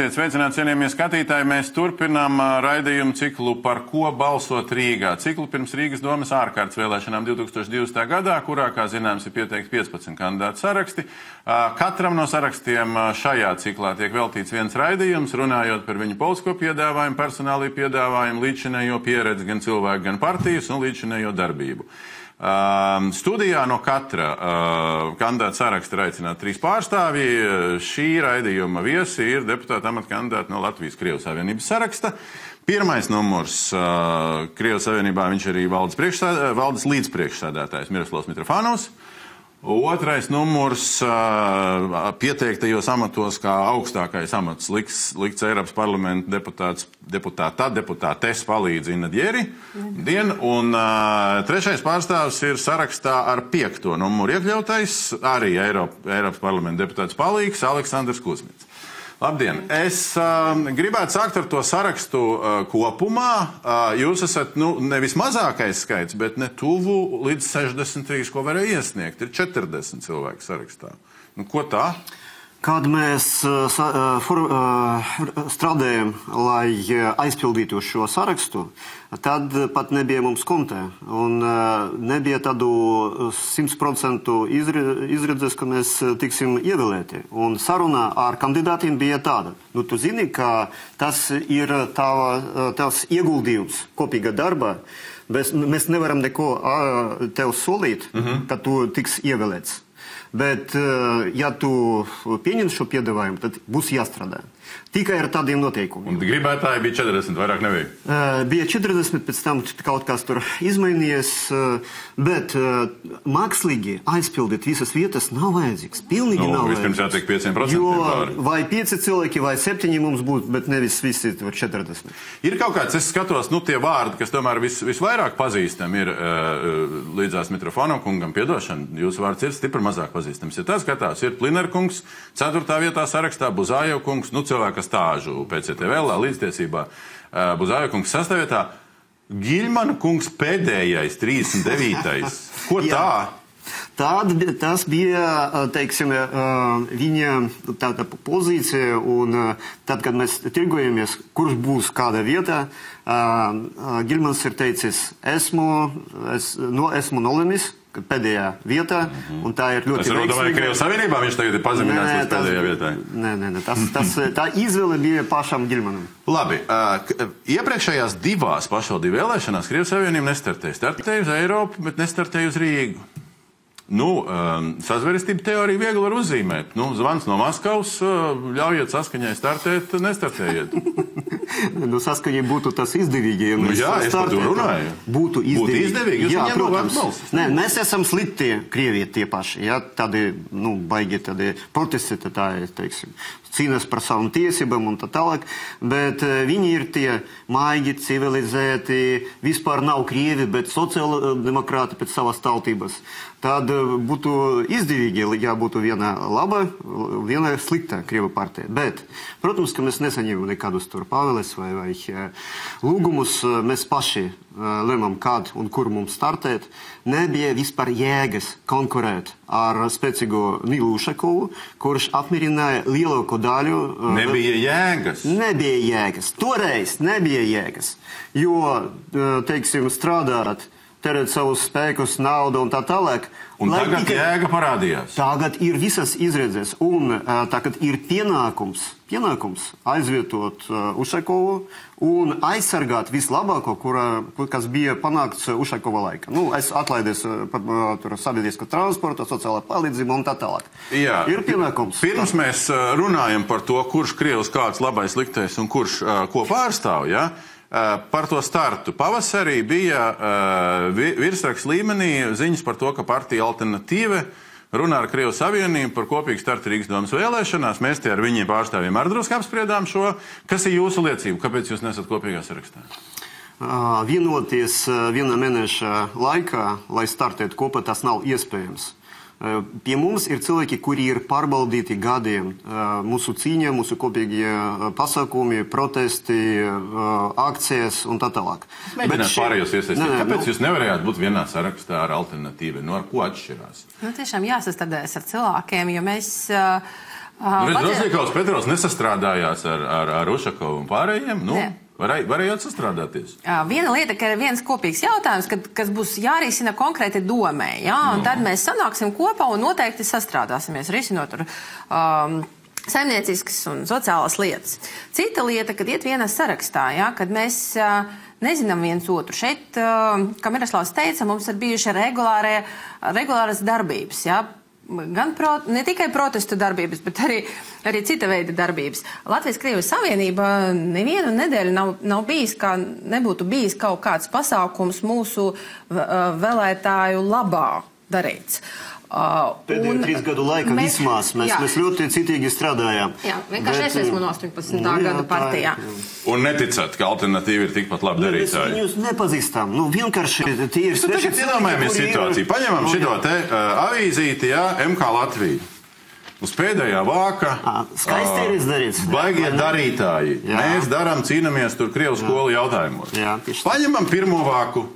Esiet sveicināti, cienījamie skatītāji. Mēs turpinām raidījumu ciklu par ko balsot Rīgā. Ciklu pirms Rīgas domas ārkārtas vēlēšanām 2020. gadā, kurā, kā zināms, ir pieteikti 15 kandidātu saraksti. Katram no sarakstiem šajā ciklā tiek veltīts viens raidījums, runājot par viņu politisko piedāvājumu, personālī piedāvājumu, līdzinējo pieredzi gan cilvēku, gan partijas un līdzinējo darbību. Um, studijā no katra uh, kandidāta saraksta ir aicināti trīs pārstāvji. Šī raidījuma viesi ir deputāta amata kandidāti no Latvijas Krievijas Savienības saraksta. Pirmais numurs uh, Krievijas Savienībā viņš arī valdes, valdes līdzpriekšsēdētājs Miroslavs Mitrofānovs. Otrais numurs pieteiktajos amatos, kā augstākais amats, liks, likts Eiropas parlamenta deputāts, deputāta, deputātes palīdz Inna Djeri. Dien, un trešais pārstāvs ir sarakstā ar piekto numuru iekļautais, arī Eiropa, Eiropas parlamenta deputāts palīgs Aleksandrs Kusmits. Labdien! Es uh, gribētu sākt ar to sarakstu uh, kopumā. Uh, jūs esat nu, nevis mazākais skaits, bet ne tuvu līdz 63, ko varēja iesniegt. Ir 40 cilvēku sarakstā. Nu, ko tā? Kad mēs uh, for, uh, strādājam, lai aizpildītu šo sarakstu, tad pat nebija mums kontē. Un uh, nebija tādu simtprocentu izredzes, ka mēs tiksim ievēlēti. Un saruna ar kandidātiem bija tāda. Nu, tu zini, ka tas ir tava, tavs ieguldījums kopīga darba. Mēs, mēs nevaram neko tev solīt, mm -hmm. ka tu tiks ievēlēts. Bet, ja tu pieņem šo piedāvājumu, tad būs jāstrādā. Tikai ar tādiem noteikumiem. Un gribētāji bija 40, vairāk nebija. Uh, bija 40, pēc tam kaut kas tur izmainījies, uh, bet uh, mākslīgi aizpildīt visas vietas nav vajadzīgs. Pilnīgi nu, nav. Vispirms jātiek 5%. Jo pāri. vai 5 cilvēki vai 7 mums būtu, bet nevis visi 40. Ir kaut kāds, es skatos, nu tie vārdi, kas tomēr vis, visvairāk pazīstami ir līdzās Mitrofonam kungam, piedošana, jūsu vārds ir stipri mazāk pazīstams. Ja tas skatās, ir Plinerkungs, 4. vietā sarakstā, Buzājev kungs, nu cilvēki cilvēka stāžu PCTV līdztiesībā. Buzājokungs sastāvvietā. Giļmana kungs pēdējais, 39. Ko tā? Tad, tas bija teiksim, viņa tāda pozīcija, un tad, kad mēs tirgojamies, kurš būs kāda vieta, Gilmans ir teicis, esmu, es, no, esmu nolemis, pēdējā vietā. Mm -hmm. Tā ir ļoti. Es domāju, ka jau Savienībā viņš tagad ir pazemināts līdz pēdējai vietai. Nē, nē, nē tas, tas, tā izvēle bija pašam Gilmanam. Labi, uh, iepriekšējās divās pašvaldību vēlēšanās Krievijas Savienība nestartēja. Startēja uz Eiropu, bet nestartēja uz Rīgu. Nu, um, sazvērestību teoriju viegli var uzzīmēt. Nu, zvans no Maskavas, uh, ļaujiet saskaņai startēt, nestartējiet. nu, saskaņai būtu tas izdevīgi. Ja nu, jā, es par to runāju. Būtu izdevīgi. Būtu izdevīgi jā, protams. Nē, mēs esam slikti Krievija tie paši. Ja, tādi, nu, baigi tādi protesti, tā, teiksim, cīnās par savām tiesībām un tā tālāk, bet uh, viņi ir tie maigi, civilizēti, vispār nav krievi, bet sociāldemokrāti pēc savas tautības. Tad uh, būtu izdevīgi, ja būtu viena laba, viena slikta Krieva partija. Bet, protams, ka mēs nesaņemam nekādus tur pavēles vai, vai uh, lūgumus. Mēs paši lemam, kad un kur mums startēt. Nebija vispār jēgas konkurēt ar spēcīgo Nilu Ušakovu, kurš apmierināja lielāko daļu. Nebija jēgas. Nebija jēgas. Toreiz nebija jēgas. Jo, teiksim, strādāt terēt savus spēkus, naudu un tā tālāk. Un tagad tikai, jēga parādījās. Tagad ir visas izredzes, un uh, tagad ir pienākums, pienākums aizvietot uh, Ušakovu un aizsargāt vislabāko, kura, kas bija panākts Ušakova laika. Nu, es atlaidies uh, par uh, sabiedrisko transportu, sociālā palīdzību un tā tālāk. Jā. Ir pienākums. Pirms mēs runājam par to, kurš Krievs kāds labais liktais un kurš uh, ko pārstāv, ja? Eh, par to startu. Pavasarī bija uh, virsraksts līmenī ziņas par to, ka partija alternatīva runā ar Krievijas Savienību par kopīgu startu Rīgas domas vēlēšanās. Mēs te ar viņiem pārstāvjiem ar drusku apspriedām šo. Kas ir jūsu liecība? Kāpēc jūs nesat kopīgā sarakstā? Uh, vienoties viena mēneša laikā, lai startētu kopā, tas nav iespējams. Pie mums ir cilvēki, kuri ir pārbaudīti gadiem. Mūsu cīņa, mūsu kopīgie pasākumi, protesti, akcijas un tā tālāk. Mēģināt šie... pārējos iesaistīt. Nē, nē, Kāpēc nu... jūs nevarējāt būt vienā sarakstā ar alternatīvu? No nu, ar ko atšķirās? Nu, tiešām jāsastādēs ar cilvēkiem, jo mēs. Uh, Nu, pati- Rozņikovs Petrovs nesastrādājās ar, ar, ar Ušakovu un pārējiem. Nu, Nē. Varēja, varējāt sastrādāties. Viena lieta, ka ir viens kopīgs jautājums, kad, kas būs jārisina konkrēti domē, jā, un tad mēs sanāksim kopā un noteikti sastrādāsimies, risinot tur um, saimnieciskas un sociālas lietas. Cita lieta, kad iet vienā sarakstā, jā, kad mēs uh, nezinām viens otru. Šeit, uh, kā Miroslavs teica, mums ir bijuši regulārie, regulāras darbības, jā, gan pro, ne tikai protestu darbības, bet arī, arī cita veida darbības. Latvijas-Krievijas Savienība nevienu nedēļu nav, nav bijis, kā nebūtu bijis kaut kāds pasākums mūsu vēlētāju labā darīts. Uh, Pēdējo un trīs gadu laikā mēs- vismaz mēs, jā. mēs ļoti citīgi strādājām. Jā, vienkārši es esmu no 18. Nu, jā, gada partijā. jā. Un neticat, ka alternatīva ir tikpat labi Mēs darītāji. viņus nepazīstam. Nu, vienkārši tie ir Nu, Tagad sveši iedomājamies kuri ir- situāciju. Paņemam Nu, šo jā. te uh, avīzīti, jā, MK Latviju. Uz pēdējā vāka. Skaisti ir izdarīts. Baigie ne? darītāji. Jā. Mēs darām, cīnāmies tur Krievu skolu jautājumos. Jā. Paņemam pirmo vāku.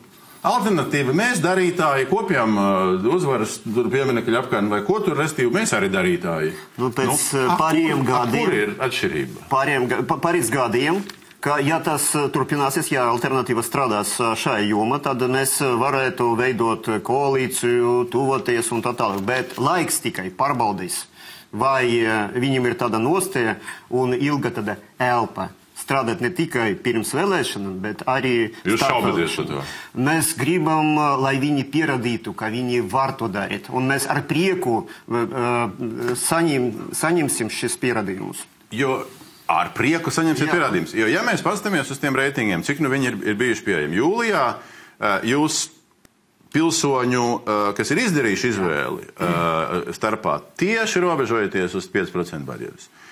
Alternatīva mēs darītāji kopjam uh, uzvaras tur pieminekļu apkārtni vai ko tur, restīvi mēs arī darītāji. Nu, pēc, uh, pārējiem kur- a, gadiem- Kur ir atšķirība? pāriem, pāris gadiem. Ka, ja tas uh, turpināsies, ja alternatīva strādās uh, šajā jomā, tad mēs uh, varētu veidot uh, koalīciju, tuvoties un tā tālāk. Bet laiks tikai pārbaudīs, vai uh, viņam ir tāda nostāja un ilga tāda elpa. Strādāt ne tikai pirms vēlēšanām, bet arī. Jūs šaubaties par to? Mēs gribam, uh, lai viņi pierādītu, ka viņi var to darīt. Un mēs ar prieku uh, uh, saņem, saņemsim šis pierādījumus. Jo ar prieku saņemsiet pierādījumus. Jo, ja mēs paskatāmies uz tiem reitingiem, cik nu viņi ir, ir bijuši pieejami jūlijā, eh, jūs pilsoņu, eh, kas ir izdarījuši izvēli eh, starpā, tieši robežojaties uz 5% barjeras. Uh,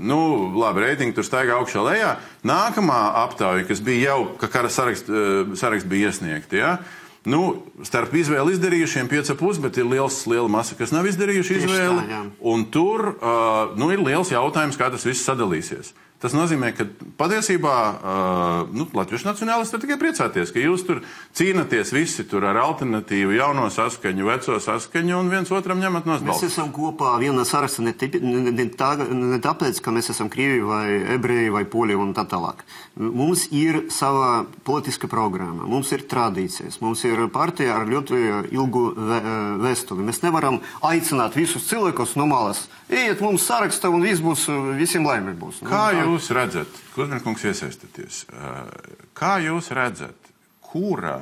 nu, labi, reitingi tur staigā augšā lejā. Nākamā aptauja, kas bija jau, ka kara saraksts uh, sarakst bija iesniegti, ja? nu, starp izvēli izdarījušiem 5,5, bet ir liels, liela masa, kas nav izdarījuši Tieši tā, izvēli. jā. Un tur uh, nu, ir liels jautājums, kā tas viss sadalīsies. Tas nozīmē, ka patiesībā uh, nu, Latvijas nacionālisti var tikai priecāties, ka jūs tur cīnāties visi tur ar alternatīvu, jauno saskaņu, veco saskaņu un viens otram ņemat no Mēs balss. esam kopā vienā sarakstā ne, ne, ne, tā, ne tāpēc, ka mēs esam krievi vai ebreji vai poļi un tā tālāk. Mums ir sava politiska programma, mums ir tradīcijas, mums ir partija ar ļoti ilgu vē, vēsturi. Mēs nevaram aicināt visus cilvēkus no malas. Ejiet mums sarakstā un viss būs, visiem laimīgi būs. Nu, Kā jūs redzat, Kuzminkungs iesaistāties, uh, kā jūs redzat, kura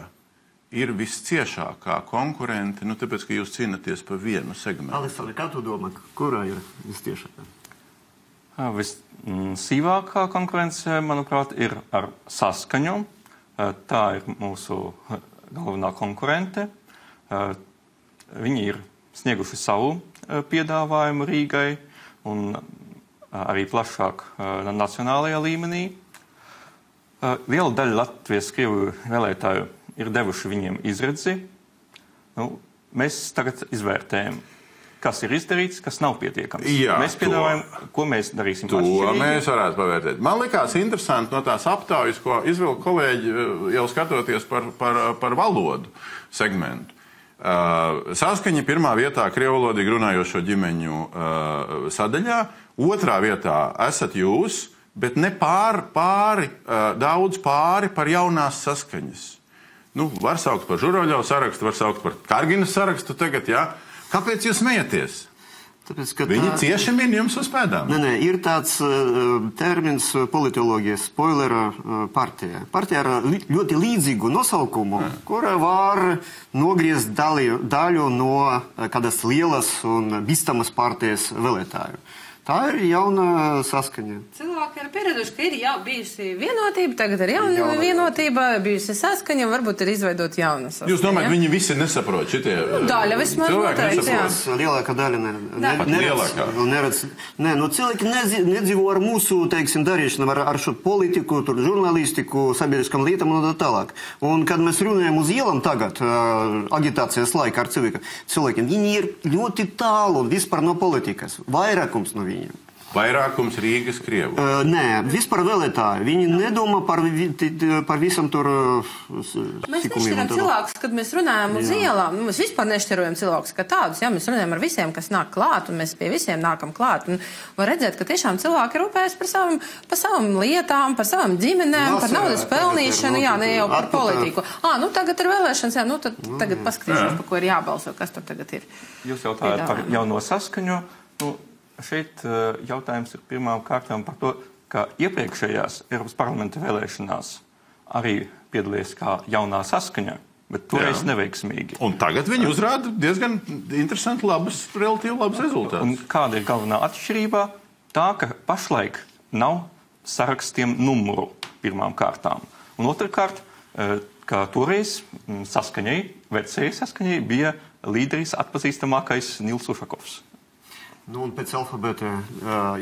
ir visciešākā konkurente, nu tāpēc, ka jūs cīnāties par vienu segmentu? Aleksandr, kā tu domā, kurā ir vistiešākā? Visīvākā konkurence, manuprāt, ir ar saskaņu. Eh, Tā ir mūsu eh, galvenā konkurente. Eh, Viņi ir snieguši savu eh, piedāvājumu Rīgai un eh, arī plašāk eh, nacionālajā līmenī. Liela daļa Latvijas krievu vēlētāju ir devuši viņiem izredzi. Nu, mēs tagad izvērtējam, kas ir izdarīts, kas nav pietiekams. Jā, mēs to- piedāvājam, ko mēs darīsim. To atšķirīgi. mēs varētu pavērtēt. Man liekas, interesanti no tās aptaujas, ko izvilka kolēģi jau skatoties par, par, par valodu segmentu. Uh, saskaņa pirmā vietā krievulodīgi runājošo ģimeņu uh, sadaļā, otrā vietā esat jūs, bet ne pār, pāri, uh, daudz pāri par jaunās saskaņas. Nu, var saukt par žuroļau sarakstu, var saukt par Karginas sarakstu tagad, jā. Kāpēc jūs smieties? Tāpēc, Viņi tā- cieši min jums uz pēdām. Nē, nē, ir tāds uh, termins uh, politoloģijas spoilera uh, partija. Partija ar li, ļoti līdzīgu nosaukumu, kura var nogriezt daļu, daļu no uh, kādas lielas un bīstamas partijas vēlētāju. Tā ir jauna saskaņa. Cilvēki ir pieraduši, ka ir jau bijusi vienotība, tagad ir jauna Jauna. vienotība, bijusi saskaņa, varbūt ir izveidot jauna saskaņa. Jūs domājat, viņi visi nesaprot šitie Nu, daļa vismaz cilvēki noteikti, jā. Lielākā daļa ne, ne, lielākā. neredz. Nē, nu, cilvēki nedzi- nedzīvo ar mūsu teiksim, darīšanu, ar, ar šo politiku, tur, žurnālistiku, sabiedriskām lietām un tā tālāk. Un, kad mēs runājam uz ielām tagad, uh, agitācijas laikā ar cilvēkiem, cilvēkiem, viņi ir ļoti tālu vispār no politikas. Vairākums no viņiem. Vairākums Rīgas Krievu. Uh, nē, vispār vēlētāji. Viņi nedomā par, vi, par visam tur uh, Mēs nešķiram tā. cilvēkus, kad mēs runājam uz ielām. Nu, Mēs vispār nešķirojam cilvēkus kā tādus. Jā, mēs runājam ar visiem, kas nāk klāt, un mēs pie visiem nākam klāt. Un var redzēt, ka tiešām cilvēki rūpējas par savām, par savām lietām, par savām ģimenēm, par Vasarā naudas ir pelnīšanu, jā, ne jau par politiku. Ā, nu tagad ir vēlēšanas, jā, nu tad tagad paskatīsimies, par ko ir jābalso, kas tur tagad ir. Jūs jautājat par Piedāvājumu. jauno saskaņu. Nu, šeit eh, jautājums ir pirmām kārtām par to, ka iepriekšējās Eiropas parlamenta vēlēšanās arī piedalījās kā jaunā saskaņa, bet toreiz neveiksmīgi. Un tagad viņi uzrāda diezgan interesanti, labus, relatīvi labus Un rezultātus. kāda ir galvenā atšķirība? Tā, ka pašlaik nav sarakstiem numuru pirmām kārtām. Un otrkārt, eh, ka toreiz mm, saskaņai, vecajai saskaņai, bija līderis atpazīstamākais Nils Ušakovs. Nu, un pēc alfabēta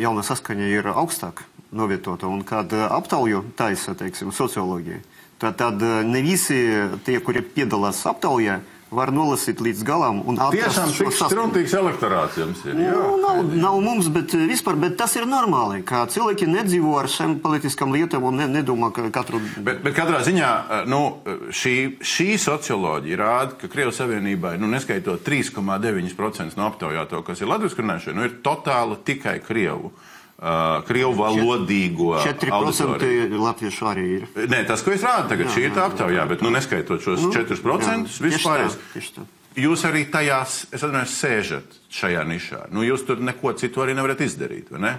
jauna saskaņa ir augstāk novietota. Un kad aptauju taisa, teiksim, socioloģija, tad, tad ne visi tie, kuri piedalās aptaujā, var nolasīt līdz galam Tiešām tik struntīgs elektorāts jums ir. Jā. Nu, nav, nav mums, bet uh, vispār, bet tas ir normāli, ka cilvēki nedzīvo ar šiem politiskām lietām un ne, nedomā, ka katru. Bet, bet katrā ziņā eh, nu, šī, šī socioloģija rāda, ka Krievijas Savienībai, nu, neskaitot 3,9% no aptaujāto, kas ir latviešu runājušie, nu, ir totāli tikai Krievu. Uh, Krievu valodīgo 4% auditoriju. latviešu arī ir. Nē, tas, ko es rādu tagad, šī ir tā aptaujā, bet nu, neskaitot šos Nu, 4%, jā, tieši vispār. Jūs arī tajās, es atvainojos, sēžat šajā nišā. Nu, jūs tur neko citu arī nevarat izdarīt, vai ne?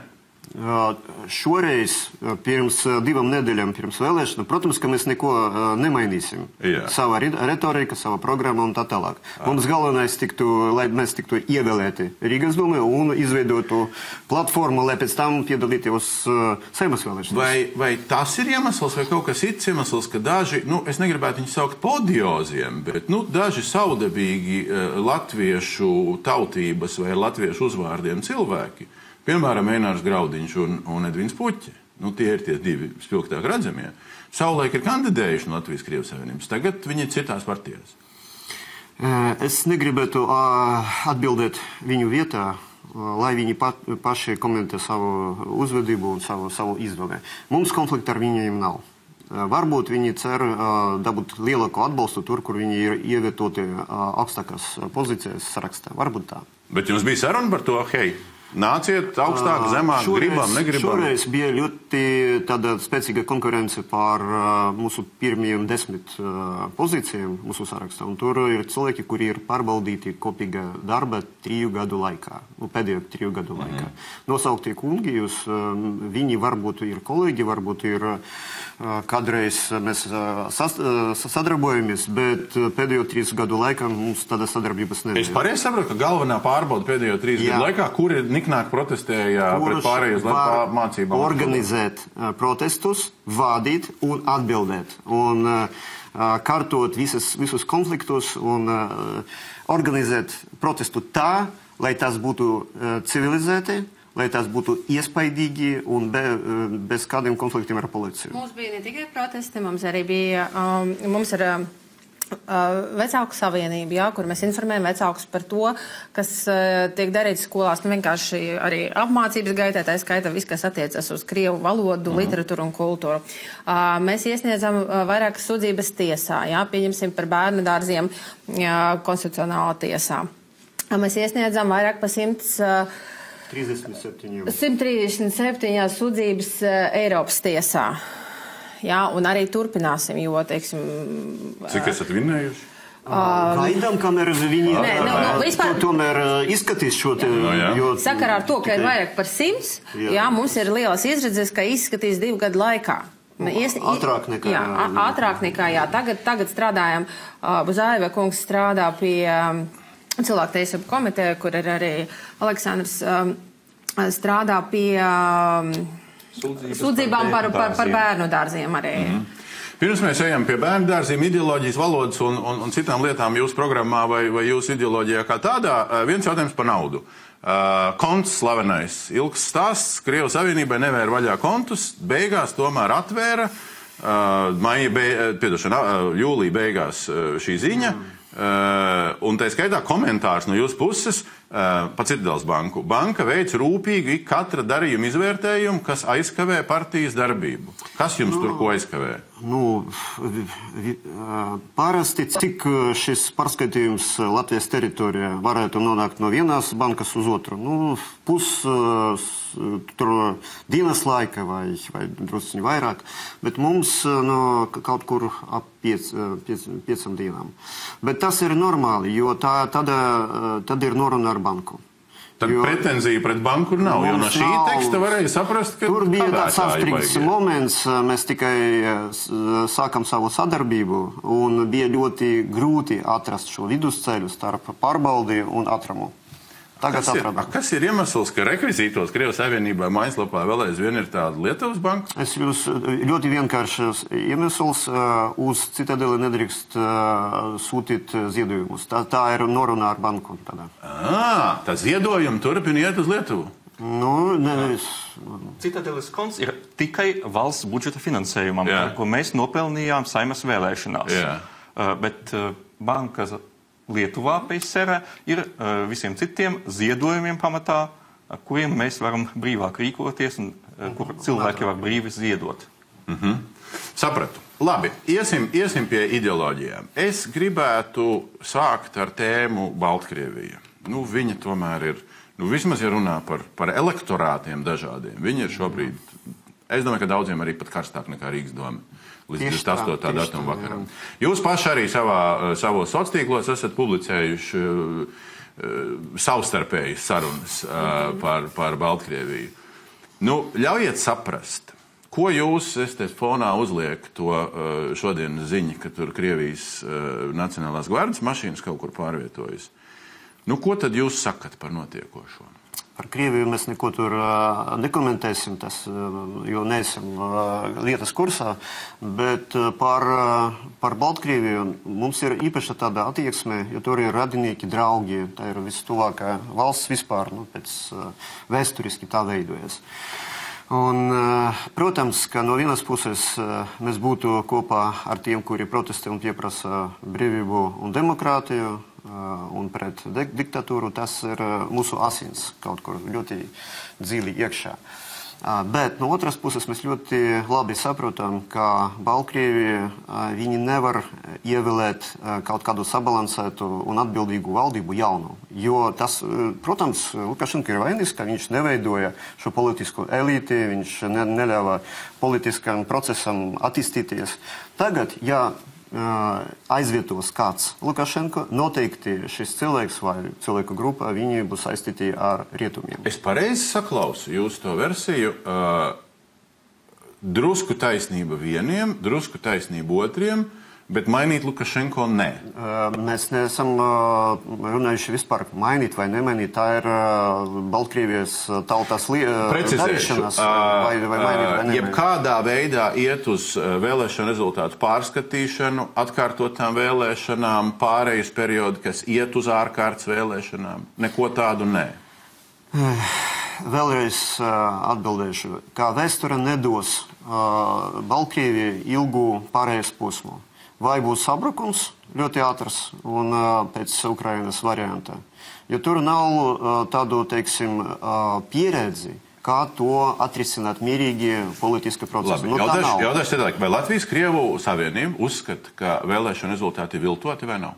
Šoreiz, pirms divām nedēļām, pirms vēlēšanām, protams, ka mēs neko nemainīsim. Jā. Sava ri- retorika, sava programma un tā tālāk. Mums galvenais tiktu, lai mēs tiktu ievēlēti Rīgas domē un izveidotu platformu, lai pēc tam piedalītos saimas vēlēšanās. Vai, vai tas ir iemesls, vai kaut kas cits iemesls, ka daži, nu, es negribētu viņus saukt podioziem, bet nu, daži saudabīgi latviešu tautības vai latviešu uzvārdiem cilvēki, piemēram, Einārs Graudiņš un, un Edvins Puķi, nu, tie ir tie divi spilgtāk redzamie, savulaik ir kandidējuši no Latvijas Krievijas Savienības. Tagad viņi ir citās partijās. Es negribētu atbildēt viņu vietā, lai viņi pat, paši komentē savu uzvedību un savu, savu izvēli. Mums konflikta ar viņiem nav. Varbūt viņi cer uh, dabūt lielāku atbalstu tur, kur viņi ir ievietoti uh, augstākās pozīcijas sarakstā. Varbūt tā. Bet jums bija saruna par to, hei, nāciet augstāk, zemāk, gribam, negribam. Šoreiz bija ļoti tāda spēcīga konkurence par uh, mūsu pirmajiem desmit uh, pozīcijām mūsu sarakstā. Un tur ir cilvēki, kuri ir pārbaudīti kopīga darba triju gadu laikā, nu, pēdējo triju gadu laikā. Mm -hmm. Nosauktie kungi, jūs, um, viņi varbūt ir kolēģi, varbūt ir uh, kādreiz mēs uh, sas, uh, sadarbojamies, bet pēdējo trīs gadu laikā mums tāda sadarbības Es nebija. pareizi saprotu, ka galvenā pārbauda pēdējo trīs Jā. gadu laikā, kuri niknāk protestēja pret pārējiem var mācībām. Organizēt uh, protestus, vadīt un atbildēt. Un uh, uh, kārtot visas, visus konfliktus un organizēt protestu tā, lai tas būtu civilizēti, lai tas būtu iespaidīgi un be, bez kādiem konfliktiem ar policiju. Mums bija ne tikai protesti, mums arī bija, um, mums ir um, vecāku savienība, jā, kur mēs informējam vecākus par to, kas uh, tiek darīts skolās, nu vienkārši arī apmācības gaitā, tā skaitā viss, kas attiecas uz Krievu valodu, Mhm. literatūru un kultūru. Uh, mēs iesniedzam uh, vairākas sūdzības tiesā, jā, pieņemsim par bērnu dārziem konstitucionālā tiesā. Mēs iesniedzam vairāk par simts uh, 37. 137 sūdzības eh, Eiropas tiesā. Jā, un arī turpināsim, jo, teiksim, Cik esat vinnējuši? Gaidām, kamēr viņi Nē, nu, nu, vispār- to, tomēr izskatīs šo te. jā. jo- sakarā ar to, ka ir tikai- vairāk par simts, jā. Jā. jā, mums ir lielas izredzes, ka izskatīs divu gadu laikā. Ies, ātrāk nekā- Jā, ā- ātrāk nekā, jā. Tagad, tagad strādājam, uh, Buzāiva kungs strādā pie um, cilvēktiesību komiteja, kur ir arī Aleksandrs um, strādā pie um, sūdzībām par, par, par bērnu bērnu dārziem arī. Mm -hmm. Pirms mēs ejam pie bērnu dārziem, ideoloģijas, valodas un, un, un citām lietām jūsu programmā vai, vai jūsu ideoloģijā kā tādā, eh, viens jautājums par naudu. Uh, konts slavenais, ilgs stāsts, Krievijas Savienībai nevēra vaļā kontus, beigās tomēr atvēra, uh, maija, be, piedošana, uh, jūlija beigās uh, šī ziņa. Mm. Uh, un tā skaitā komentārs no jūsu puses, Uh, pa Citadels banku. Banka veic rūpīgi katra darījuma izvērtējumu, kas aizkavē partijas darbību. Kas jums no. tur ko aizkavē? Nu, parasti cik šis pārskaitījums Latvijas teritorijā varētu nonākt no vienas bankas uz otru? Nu, pus tur dienas laika vai, vai drusciņi vairāk, bet mums no kaut kur ap piec, piec, piecam dienām. Bet tas ir normāli, jo tā, tad, tad ir noruna ar banku. Tad jo, pretenzija pret banku nav. Jo no šī nav, teksta varēja saprast, ka tur bija tāds apstrīds moments. Mēs tikai sākam savu sadarbību, un bija ļoti grūti atrast šo vidusceļu starp pārbaudi un atramu. Tagad kas atradām. Ir, kas ir iemesls, ka rekvizītos Krievijas Savienībā mājaslapā vēl aizvien ir tāda Lietuvas banka? Es jūs ļoti vienkāršs iemesls uz citadeli nedrīkst sūtīt ziedojumus. Tā, tā ir norunā ar banku. Tādā. À, tā ziedojumi turpina iet uz Lietuvu. Nu, ne, es... Citadeles konts ir tikai valsts budžeta finansējumam, Jā. ko mēs nopelnījām saimas vēlēšanās. Jā. Uh, bet uh, banka Lietuvā PSR ir uh, visiem citiem ziedojumiem pamatā, kuriem mēs varam brīvāk rīkoties un uh, kur cilvēki var brīvi ziedot. Mm -hmm. Sapratu. Labi, iesim, iesim pie ideoloģijām. Es gribētu sākt ar tēmu Baltkrievija. Nu, viņa tomēr ir, nu, vismaz ja runā par, par elektorātiem dažādiem, viņa ir šobrīd, es domāju, ka daudziem arī pat karstāk nekā Rīgas doma līdz 28. datuma vakaram. Jūs paši arī savā, eh, savos sociālos tīklos esat publicējuši uh, savstarpējas sarunas uh, par, par Baltkrieviju. Nu, ļaujiet saprast, ko jūs esat fonā uzliek to šodienas ziņu, ka tur Krievijas Nacionālās gvardas mašīnas kaut kur pārvietojas. Nu, ko tad jūs sakat par notiekošo? Par Krieviju mēs neko tur nekomentēsim, tas, jo neesam lietas kursā. Bet par, par Baltkrieviju mums ir īpaša tāda attieksme, jo tur ir radinieki, draugi. Tā ir vistuvākā valsts vispār, nu, pēc vēsturiski tā veidojas. Un, protams, ka no vienas puses mēs būtu kopā ar tiem, kuri protestē un pieprasa brīvību un demokrātiju, un pret diktatūru, tas ir mūsu asins kaut kur ļoti dziļi iekšā. Bet no otras puses mēs ļoti labi saprotam, ka Baltkrievija viņi nevar ievēlēt kaut kādu sabalansētu un atbildīgu valdību jaunu. Jo tas, protams, Lukašenko ir vainis, ka viņš neveidoja šo politisko elīti, viņš ne, neļāva politiskam procesam attīstīties. Tagad, ja aizvietos kāds Lukašenko, noteikti šis cilvēks vai cilvēku grupa viņi būs saistīti ar rietumiem. Es pareizi saklausu jūsu to versiju. Uh, drusku taisnība vieniem, drusku taisnība otriem. Uh, Bet mainīt Lukašenko nē. Mēs neesam runājuši vispār mainīt vai nemainīt. Tā ir Baltkrievijas tautas darīšanas. Vai, vai mainīt, vai Jebkādā veidā iet uz vēlēšanu rezultātu pārskatīšanu, atkārtotām vēlēšanām, pārejas periodu, kas iet uz ārkārtas vēlēšanām. Neko tādu nē. Vēlreiz atbildēšu, kā vēsture nedos Baltkrievijai ilgu pārējais posmu vai būs sabrukums ļoti ātrs un pēc Ukrainas varianta. Jo tur nav tādu, teiksim, pieredzi, kā to atrisināt mierīgi politiski procesi. Nu, Jautājums ir tāds, vai Latvijas Krievu savienība uzskata, ka vēlēšana rezultāti viltoti vai nav?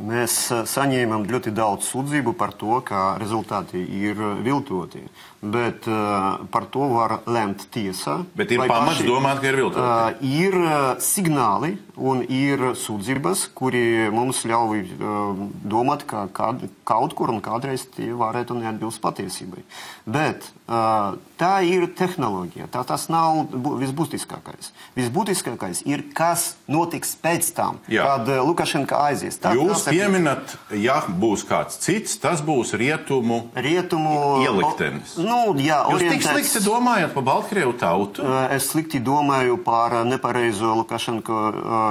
Mēs saņēmām ļoti daudz sūdzību par to, ka rezultāti ir viltoti. Bet uh, par to var lemt tiesa. Bet ir pamats paši, domāt, ka ir viltoti. Uh, ir signāli un ir sūdzības, kuri mums ļauj uh, domāt, ka kād, kaut kur un kādreiz tie varētu neatbilst patiesībai. Bet uh, tā ir tehnoloģija. Tā tas nav visbūtiskākais. Visbūtiskākais ir, kas notiks pēc tam, Jā. kad Lukašenka aizies. Tā, Jūs pieminat, ja būs kāds cits, tas būs rietumu, rietumu ieliktenis. O, Nu, jā, Jūs tik slikti domājat par Baltkrievu tautu? Es slikti domāju par nepareizo Lukašenko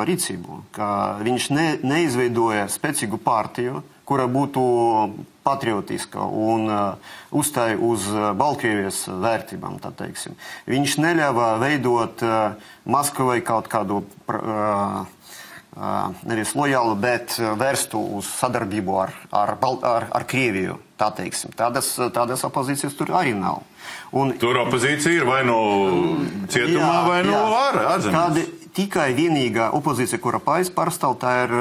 rīcību, ka viņš ne, neizveidoja spēcīgu partiju, kura būtu patriotiska un uh, uzstāja uz Baltkrievijas vērtībām. Viņš neļāva veidot uh, Maskavai kaut kādu uh, nevis lojālu, bet vērstu uz sadarbību ar, ar, ar, ar Krieviju. Tā teiksim. Tādas, tādas opozīcijas tur arī nav. Un, tur opozīcija ir vai nu cietumā, jā, vai nu ārā atzīmēta. Tikai vienīgā opozīcija, kura pārstāv, tā ir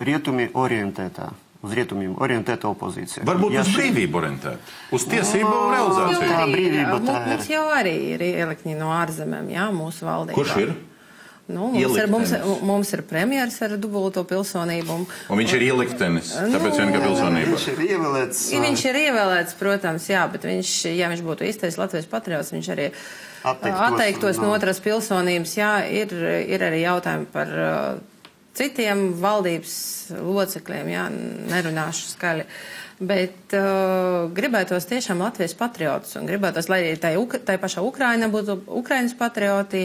rietumi orientētā uz rietumiem orientēta opozīcija. Varbūt ja uz brīvību orientēta, uz tiesību o, realizāciju. Tā brīvība tā ir. Mums jau arī ir ielikņi no ārzemēm, jā, mūsu valdībā. Kurš ir? Nu, mums, ir, mums, mums ir premjeras ar dubulto pilsonību. Un, un viņš ir ieliktenis, tāpēc nu, vien kā pilsonība. Viņš ir ievēlēts. Ja viņš ir ievēlēts, protams, jā, bet viņš, ja viņš būtu īstais Latvijas patriots, viņš arī atteiktos, atteiktos no otras pilsonības. Jā, ir, ir arī jautājumi par uh, citiem valdības locekļiem, jā, nerunāšu skaļi. Uh, Bet uh, gribētos tiešām Latvijas patriotus un gribētos, lai tai, tai pašā Ukraina būtu Ukrainas patrioti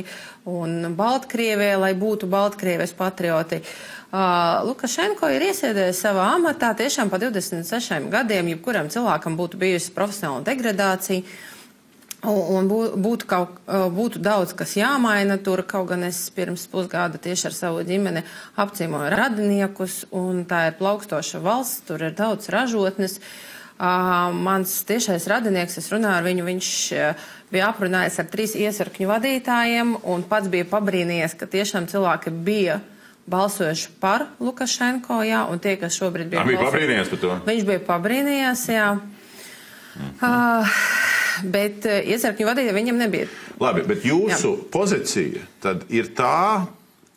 un Baltkrievija, lai būtu Baltkrievijas patrioti. Uh, Lukašenko ir iesēdējis savā amatā tiešām pa 26 gadiem, jebkuram cilvēkam būtu bijusi profesionāla degradācija. Un būtu, kaut, būtu daudz, kas jāmaina tur, kaut gan es pirms pusgada tieši ar savu ģimeni apciemoju radiniekus, un tā ir plaukstoša valsts, tur ir daudz ražotnes. Uh, mans tiešais radinieks, es runāju ar viņu, viņš uh, bija aprunājis ar trīs iesarkņu vadītājiem, un pats bija pabrīnījies, ka tiešām cilvēki bija balsojuši par Lukašenko, jā, un tie, kas šobrīd bija. Viņš bija pabrīnījies par to. Viņš bija pabrīnījies, jā. -hmm. uh, bet uh, iesarkņu vadītāji viņam nebija. Labi, bet jūsu Jā. pozīcija tad ir tā.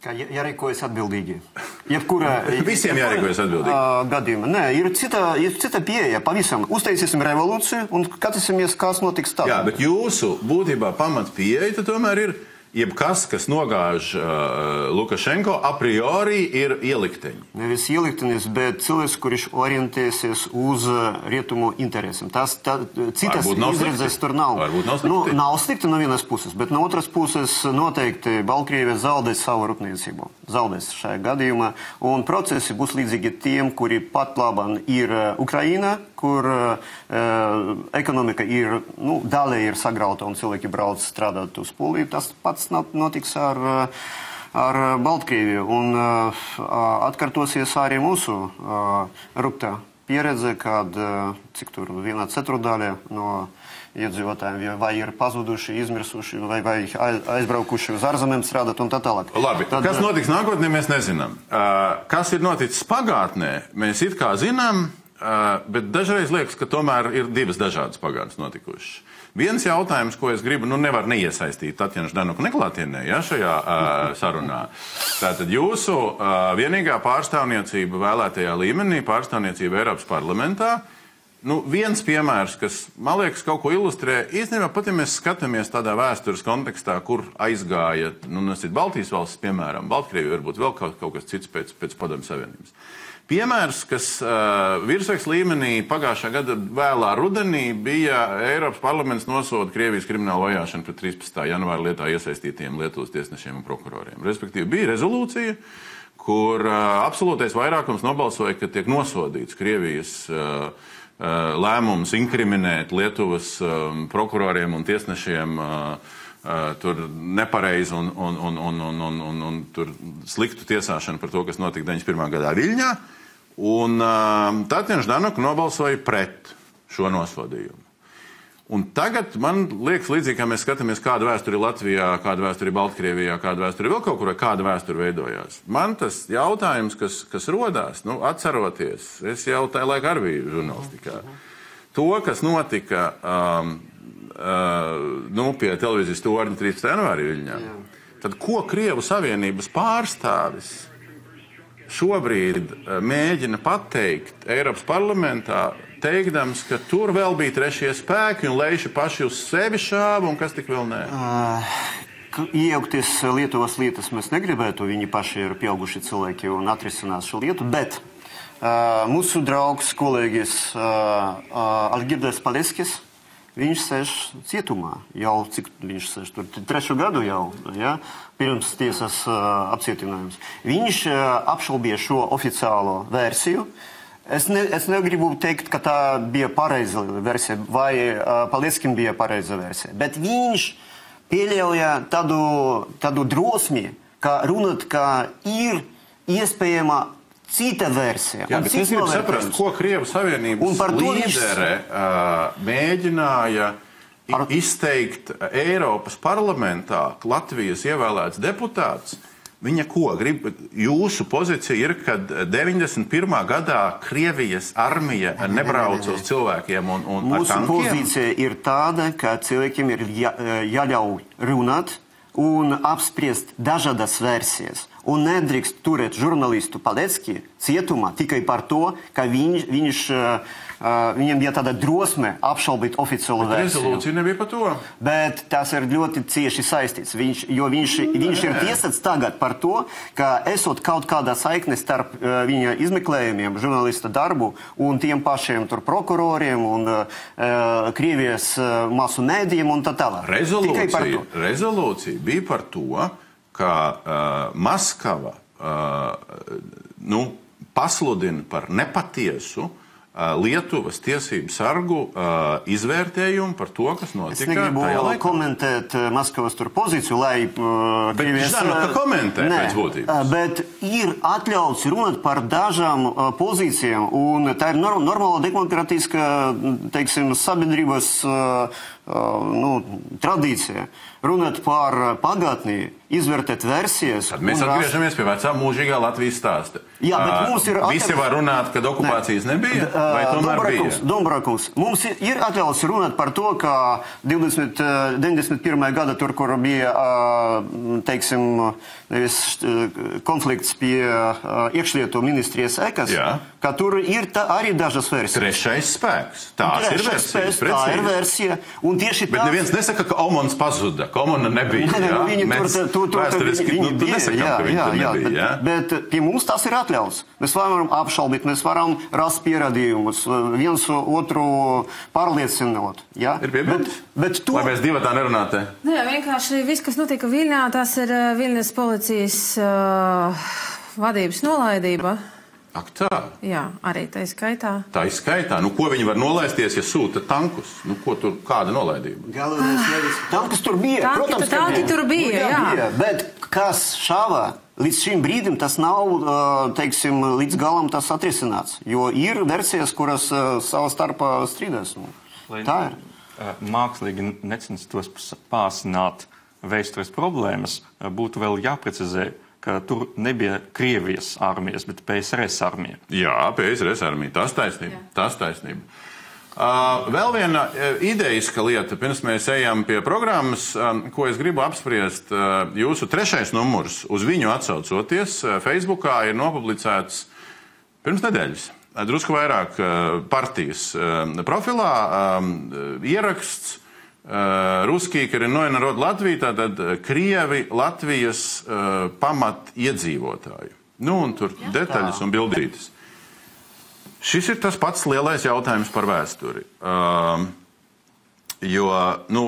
Kā jārīkojas atbildīgi. Jebkurā visiem jārīkojas atbildīgi. Uh, gadījumā. Nē, ir cita, ir cita pieeja. Pavisam uztaisīsim revolūciju un skatīsimies, kas notiks tālāk. Jā, bet jūsu būtībā pamat pieeja tomēr ir jebkas, kas nogāž uh, Lukašenko, a priori ir ielikteņi. Nevis ieliktenis, bet cilvēks, kurš orientēsies uz uh, rietumu interesēm. Tas tā, citas izredzes tur nav. Nav slikti. Nu, nav slikti no vienas puses, bet no otras puses noteikti Baltkrievija zaudēs savu rūpniecību. Zaudēs šajā gadījumā. Un procesi būs līdzīgi tiem, kuri pat labam ir uh, Ukraina, kur uh, ekonomika ir, nu, daļai ir sagrauta un cilvēki brauc strādāt uz Poliju. Tas pats notiks ar, ar Baltkrieviju. Un atkārtosies arī mūsu rupta pieredze, kad cik tur viena ceturdaļa no iedzīvotājiem vai ir pazuduši, izmirsuši, vai, vai aizbraukuši uz ārzemēm strādāt un tā tālāk. Labi, Tad, kas notiks nākotnē, mēs nezinām. Uh, kas ir noticis pagātnē, mēs it kā zinām, uh, bet dažreiz liekas, ka tomēr ir divas dažādas pagātnes notikušas. Viens jautājums, ko es gribu, nu nevar neiesaistīt Tatjana Ždanuku neklātienē, ja, šajā uh, sarunā. Tātad jūsu uh, vienīgā pārstāvniecība vēlētajā līmenī, pārstāvniecība Eiropas parlamentā, Nu, viens piemērs, kas man liekas, kaut ko ilustrē, īstenībā pat ja mēs skatāmies tādā vēstures kontekstā, kur aizgāja, nu, nesit Baltijas valsts, piemēram, Baltkrievija, varbūt vēl kaut, kaut kas cits pēc, pēc Padomju Savienības. Piemērs, kas uh, virsveiks līmenī pagājušā gada vēlā rudenī bija Eiropas parlaments nosoda Krievijas kriminālu vajāšanu pret 13. janvāra lietā iesaistītiem Lietuvas tiesnešiem un prokuroriem. Respektīvi, bija rezolūcija, kur uh, absolūtais vairākums nobalsoja, ka tiek nosodīts Krievijas uh, lēmums inkriminēt Lietuvas um, prokuroriem un tiesnešiem. Uh, tur nepareizi un, un, un, un, un, un, un, un tur sliktu tiesāšanu par to, kas notika 91. gadā Viļņā. Un Tatjana Ždanoka nobalsoja pret šo nosodījumu. Un tagad man liekas, līdzīgi kā mēs skatāmies, kāda vēsture ir Latvijā, kāda vēsture ir Baltkrievijā, kāda vēsture ir vēl kaut kur, kāda vēsture veidojās. Man tas jautājums, kas, kas rodās, nu, atceroties, es jau tajā laikā arī biju žurnālistikā. To, kas notika um, nu, pie televīzijas torņa 13. janvārī Viļņā. Tad ko Krievu Savienības pārstāvis šobrīd uh, mēģina pateikt Eiropas parlamentā, teikdams, ka tur vēl bija trešie spēki un leiši paši uz sevi šāva un kas tik vēl nē? Uh. Iejaukties Lietuvas lietas mēs negribētu. Viņi paši ir pieauguši cilvēki un atrisinās šo lietu. Bet uh, mūsu draugs, kolēģis uh, uh, Algirdas Paleskis viņš sēž cietumā jau cik viņš sēž tur trešu gadu jau, ja, pirms tiesas uh, apcietinājums. Viņš uh, apšaubīja šo oficiālo versiju. Es, ne, es negribu teikt, ka tā bija pareiza versija vai uh, Palieckim bija pareiza versija, bet viņš pieļauja tādu, tādu drosmi, ka runāt, ka ir iespējama cita versija. Jā, bet es gribu saprast, ko Krievijas Savienības līdere uh, mēģināja Ar- izteikt Eiropas parlamentā Latvijas ievēlēts deputāts. Viņa ko grib? Jūsu pozīcija ir, ka 91. gadā Krievijas armija nebrauca uz cilvēkiem un, un Mūsu tankiem? pozīcija ir tāda, ka cilvēkiem ir jā, jāļauj runāt un apspriest dažādas versijas. Un nedrīkst turēt žurnālistu Palecki cietumā tikai par to, ka viņš, viņš, uh, uh, viņam bija tāda drosme apšaubīt oficiālu versiju. Rezolūcija nebija par to. Bet tas ir ļoti cieši saistīts. Viņš, jo viņš, viņš ir tiesāts tagad par to, ka esot kaut kāda saikne starp uh, viņa izmeklējumiem, žurnālista darbu un tiem pašiem tur prokuroriem un uh, Krievijas uh, masu mēdījiem un tā tālāk. Rezolūcija, to. rezolūcija bija par to, ka uh, Maskava uh, nu, pasludina par nepatiesu uh, Lietuvas tiesību sargu uh, izvērtējumu par to, kas Es notika negribu tajā laikā. komentēt Maskavas pozīciju, lai uh, zina, ka komentē Nē, pēc būtības. Bet ir atļauts runāt par dažām uh, pozīcijām, un tā ir norm normāla demokrātiska, teiksim, sabiedrības uh, nu, tradīcija. Runāt par pagātni, izvērtēt versijas. Tad mēs un rast- atgriežamies pie vecā mūžīgā Latvijas stāsta. Jā, bet mums ir Visi atļauts- var runāt, ka okupācijas nebija, vai tomēr bija? Dombrakums, mums ir- ir atļauts runāt par to, ka 20, eh, 91. gada tur, kur bija, teiksim, nevis konflikts pie iekšlietu ministrijas ekas, Jā. ka tur ir tā, arī dažas versijas. Trešais spēks. Tās ir Trešais versijas. spēks, Tā ir versija. Un tieši Bet tā. neviens nesaka, ka Omans pazuda, ka Omana nebija. Nē, nē, jā? nu viņi Mēs tur, tur, tur, tur viņi, nu, viņi tu bija, nesakām, jā, jā, jā, nebija, jā? bet, bet pie mums tas ir atļauts. Mēs varam apšaubīt, mēs varam rast pierādījumus, viens otru pārliecinot. Jā? Ir bet, piebildes? bet to, Lai mēs divi tā nerunātu. Nu, jā, vienkārši viss, kas notika Viļņā, tas ir uh, Viļņas policijas uh, vadības nolaidība. Ak, tā. Jā, arī tā skaitā. Tā ir skaitā. Nu, ko viņi var nolaisties, ja sūta tankus? Nu, ko tur, kāda nolaidība? Galvenais nevis tankas tur bija. Tanki Protams, ka tanki bija. tur bija, Nu, jā. bija. Bet kas šāva? Līdz šim brīdim tas nav, teiksim, līdz galam tas atrisināts. Jo ir versijas, kuras savā starpā strīdās. Nu, Tā ir. mākslīgi necenstos pārsināt vēstures problēmas, būtu vēl jāprecizē, ka tur nebija Krievijas armijas, bet PSRS armija. Jā, PSRS armija. Tas taisnība. Tas taisnība. Uh, vēl viena idejiska lieta, pirms mēs ejam pie programmas, uh, ko es gribu apspriest. Uh, jūsu trešais numurs, uz viņu atsaucoties, uh, Facebookā ir nopublicēts pirms nedēļas. uh, Drusku vairāk uh, partijas uh, profilā um, ieraksts. Uh, Ruskija, ir noja narod Latvija, tātad uh, Krievi Latvijas uh, pamat iedzīvotāji. Nu, un tur detaļas un bildītas. Šis ir tas pats lielais jautājums par vēsturi. Um, jo nu,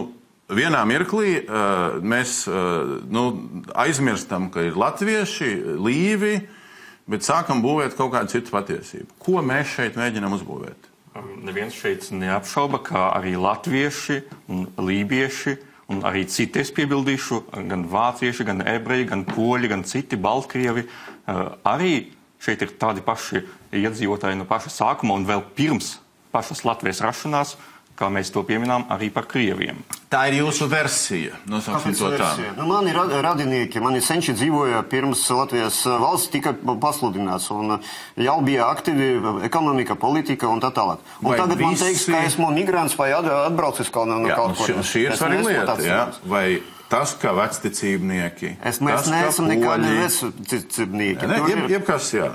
vienā mirklī uh, mēs uh, nu, aizmirstam, ka ir latvieši, līvi, bet sākam būvēt kaut kādu citu patiesību. Ko mēs šeit mēģinām uzbūvēt? Neviens šeit neapšauba, ka arī latvieši un lībieši un arī citi es piebildīšu, gan vācieši, gan ebreji, gan poļi, gan citi baltkrievi, eh, arī šeit ir tādi paši iedzīvotāji no paša sākuma un vēl pirms pašas Latvijas rašanās, kā mēs to pieminām, arī par krieviem. Tā ir jūsu versija. Nosauksim to tā. versija? Nu, mani ra- radinieki, mani senči dzīvoja pirms Latvijas uh, valsts tika pasludināts, un uh, jau bija aktīvi ekonomika, politika un tā tālāk. Un Vai tagad man visi- teiks, ka esmu migrants vai at- atbraucis kaut no, Jā, kaut šī, kur. šī ir Es svarīga lieta. Jā? Vai tas, ka vecticībnieki, Es, mēs tas, neesam nekādi vecumnieki. Ne, jeb, jebkas, jā.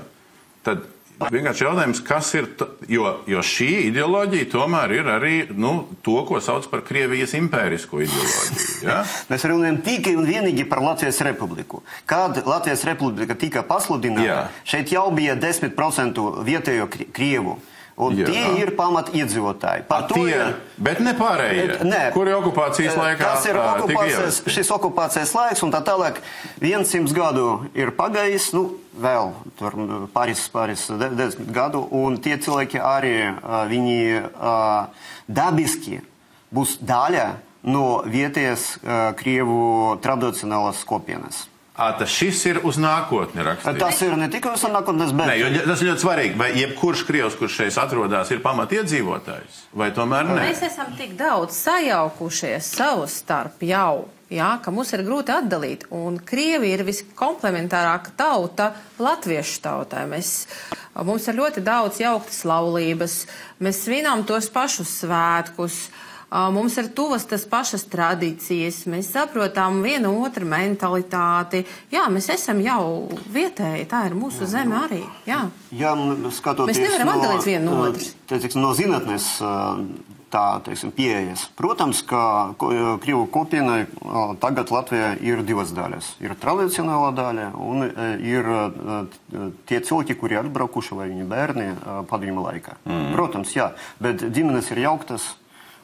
Tad vienkārši jautājums, kas ir, jo, jo šī ideoloģija tomēr ir arī nu, to, ko sauc par Krievijas impērisko ideoloģiju. Ja? Mēs runājam tikai un vienīgi par Latvijas republiku. Kad Latvijas republika tika pasludināta, Jā. šeit jau bija 10% vietējo kri- krievu. Un Jā. tie ir pamat iedzīvotāji. Par to Tie, ir- bet ne pārējie, Nē. kuri okupācijas laikā Tas ir okupācijas, šis okupācijas laiks, un tā tālāk. Viens simts gadu ir pagājis, nu, vēl tur pāris, pāris de- desmit gadu, un tie cilvēki arī, viņi dabiski būs daļa no vietējas Krievu tradicionālas kopienas. À, tas šis ir uz nākotni rakstīts. Tas ir ne tikai uz nākotnes, bet Nē, jo ļa- tas ir ļoti svarīgi. Vai jebkurš krievs, kurš šeit atrodas, ir pamatiedzīvotājs, vai tomēr nē? Mēs esam tik daudz sajaukušies savu starp jau. Jā, ka mums ir grūti atdalīt, un Krievija ir viskomplementārākā tauta latviešu tautai. Mēs, mums ir ļoti daudz jauktas laulības, mēs svinām tos pašus svētkus, ā, mums ir tuvas tas pašas tradīcijas, mēs saprotam vienu otru mentalitāti. Jā, mēs esam jau vietēji, tā ir mūsu zeme arī. Jā. Ja m, skatoties Mēs nevaram atdalīt vienu no te, teiksim, no zinātnes tā, teiksim, pieejas. Protams, ka Krievu kopienai tagad Latvijā ir divas daļas. Ir tradicionālā daļa un ir tie cilvēki, kuri atbraukuši vai viņu bērni padomju laikā. Mm. Protams, jā, bet ģimenes ir jauktas.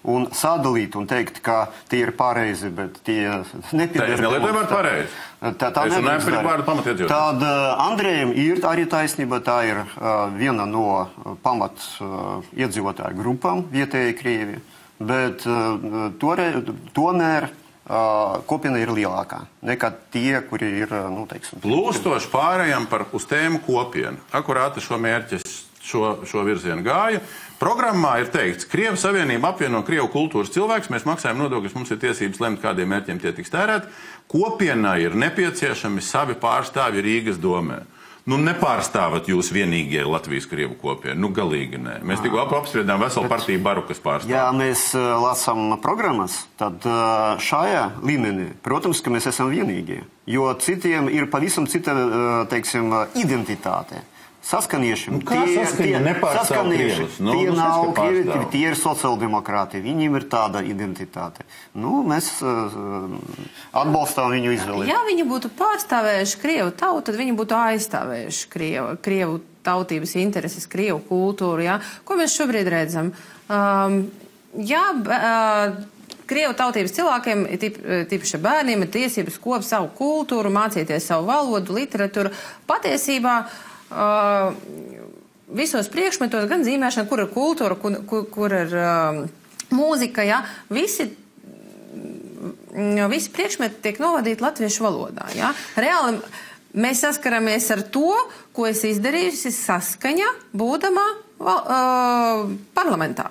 Un sadalīt un teikt, ka tie ir pareizi, bet tie nepieder. Tā ir pareizi. Tā, tā vārdu pamatiedzīvotāju. Tad uh, Andrejam ir arī taisnība. Tā ir uh, viena no uh, pamat uh, iedzīvotāju grupām vietējai Krievijai. Bet uh, tore, tomēr uh, kopiena ir lielākā nekā tie, kuri ir, nu, teiksim, Plūstoši pārējām par, uz tēmu kopienu. Akurāti šo mērķi, šo, šo virzienu gāju. Programmā ir teikts, ka Krievijas Savienība apvieno Krievu kultūras cilvēkus, mēs maksājam nodokļus, mums ir tiesības lemt, kādiem mērķiem tie tiks tērēti. Kopienai ir nepieciešami savi pārstāvji Rīgas domē. Nu, nepārstāvat jūs vienīgie Latvijas krievu kopienu. Nu, galīgi nē. Mēs tikko ap- apspriedām veselu partiju baru, kas pārstāv. Ja mēs uh, lasām programmas, tad uh, šajā līmenī, protams, ka mēs esam vienīgie. Jo citiem ir pavisam cita uh, teiksim, identitāte. Saskaņiešiem Nu, saskaņa nepārstāv krievus? Nu, tie nu, nav krievi, tie ir sociāldemokrāti. Viņiem ir tāda identitāte. Nu, mēs uh, atbalstām viņu izvēli. Ja viņi būtu pārstāvējuši Krievu tautu, tad viņi būtu aizstāvējuši Krievu, Krievu tautības intereses, Krievu kultūru. Ja? Ko mēs šobrīd redzam? Um, jā, uh, Krievu tautības cilvēkiem, tip, tīpaši bērniem, ir tiesības kopt savu kultūru, mācīties savu valodu, literatūru. Patiesībā uh, visos priekšmetos, gan zīmēšana, kur ir kultūra, kur, kur, kur ir um, mūzika, ja, visi visi priekšmeti tiek novadīti latviešu valodā. Ja? Reāli mēs saskaramies ar to, ko es izdarījusi saskaņa, būdama val, uh, parlamentā.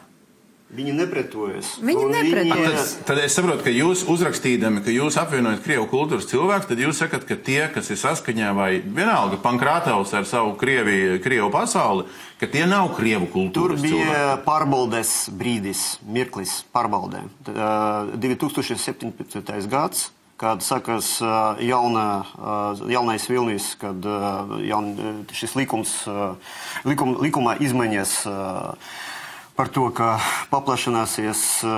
Viņi nepretojas. Viņi nepretojas. Tad, tad es saprotu, ka jūs uzrakstīdami, ka jūs apvienojat krievu kultūras cilvēkus, tad jūs sakat, ka tie, kas ir saskaņā vai vienalga pankrātaus ar savu krievi, krievu pasauli, ka tie nav krievu Tur kultūras cilvēki. bija pārbaudes brīdis, mirklis ā, 2017. gads, kad sākās ā, jauna, jaunais Vilnius, kad jaun, šis likums, likum, likumā izmaiņas par to, ka paplašināsies ā,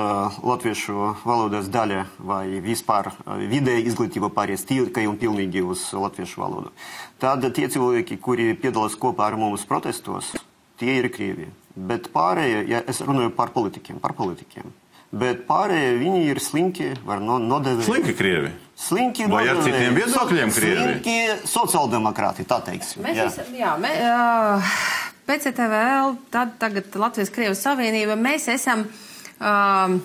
latviešu valodas daļa vai vispār ā, vidēja izglītība pāries tikai un pilnīgi uz latviešu valodu. Tad tie cilvēki, kuri piedalās kopā ar mums protestos, tie ir Krievija. Bet pārējie, ja es runāju par politikiem, par politikiem. Bet pārējie viņi ir slinki, var no, nodevēt. Slinki krievi. Slinki Vai ar citiem viedokļiem Krievi? Slinki sociāldemokrāti, tā teiksim. Mēs jā. esam, jā, mē, uh, PCTVL, tad tagad Latvijas Krievijas Savienība, mēs esam um,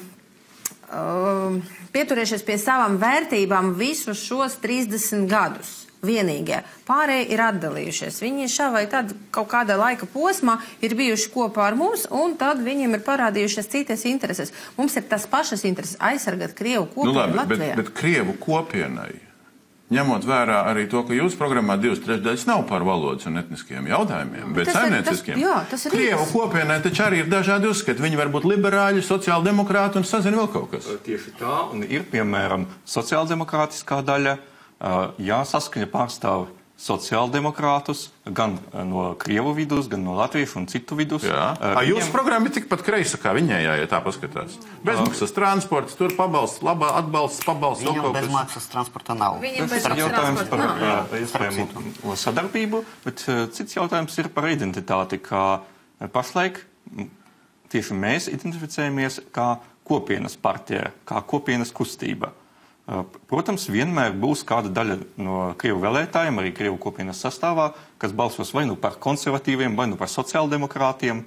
um, pieturējušies pie savām vērtībām visus šos 30 gadus. Vienīgie. Pārējie ir atdalījušies. Viņi šā vai tad kaut kādā laika posmā ir bijuši kopā ar mums, un tad viņiem ir parādījušies citas intereses. Mums ir tas pašas intereses aizsargāt Krievu Nu, kopienu labi, bet, Latvijā. bet krievu kopienai, ņemot vērā arī to, ka jūsu programmā divas trešdaļas nav par valodas un etniskiem jautājumiem, bet saimnieciskiem. tas- jā, tas ir Krievu kopienai taču arī ir dažādi uzskati. Viņi var būt liberāļi, sociāldemokrāti un sazina vēl kaut kas. Tieši tā, un ir piemēram sociāldemokrātiskā daļa, jā, saskaņa pārstāv sociāldemokrātus gan ā, no Krievu vidus, gan no Latviešu un citu vidus. Jā, Ā, A, jūsu viņiem- programma ir tikpat kreisa kā viņējā, ja tā paskatās. Bezmaksas transports, tur pabalsts, labā atbalsts, pabalsts, Viņam kaut bezmaksas transporta nav. Viņiem Tas ir jautājums par ā, iespējamo sadarbību, bet ā, cits jautājums ir par identitāti, kā pašlaik tieši mēs identificējamies kā kopienas partija, kā kopienas kustība. Protams, vienmēr būs kāda daļa no Krievu vēlētājiem, arī Krievu kopienas sastāvā, kas balsos vai nu par konservatīviem, vai nu par sociāldemokrātiem.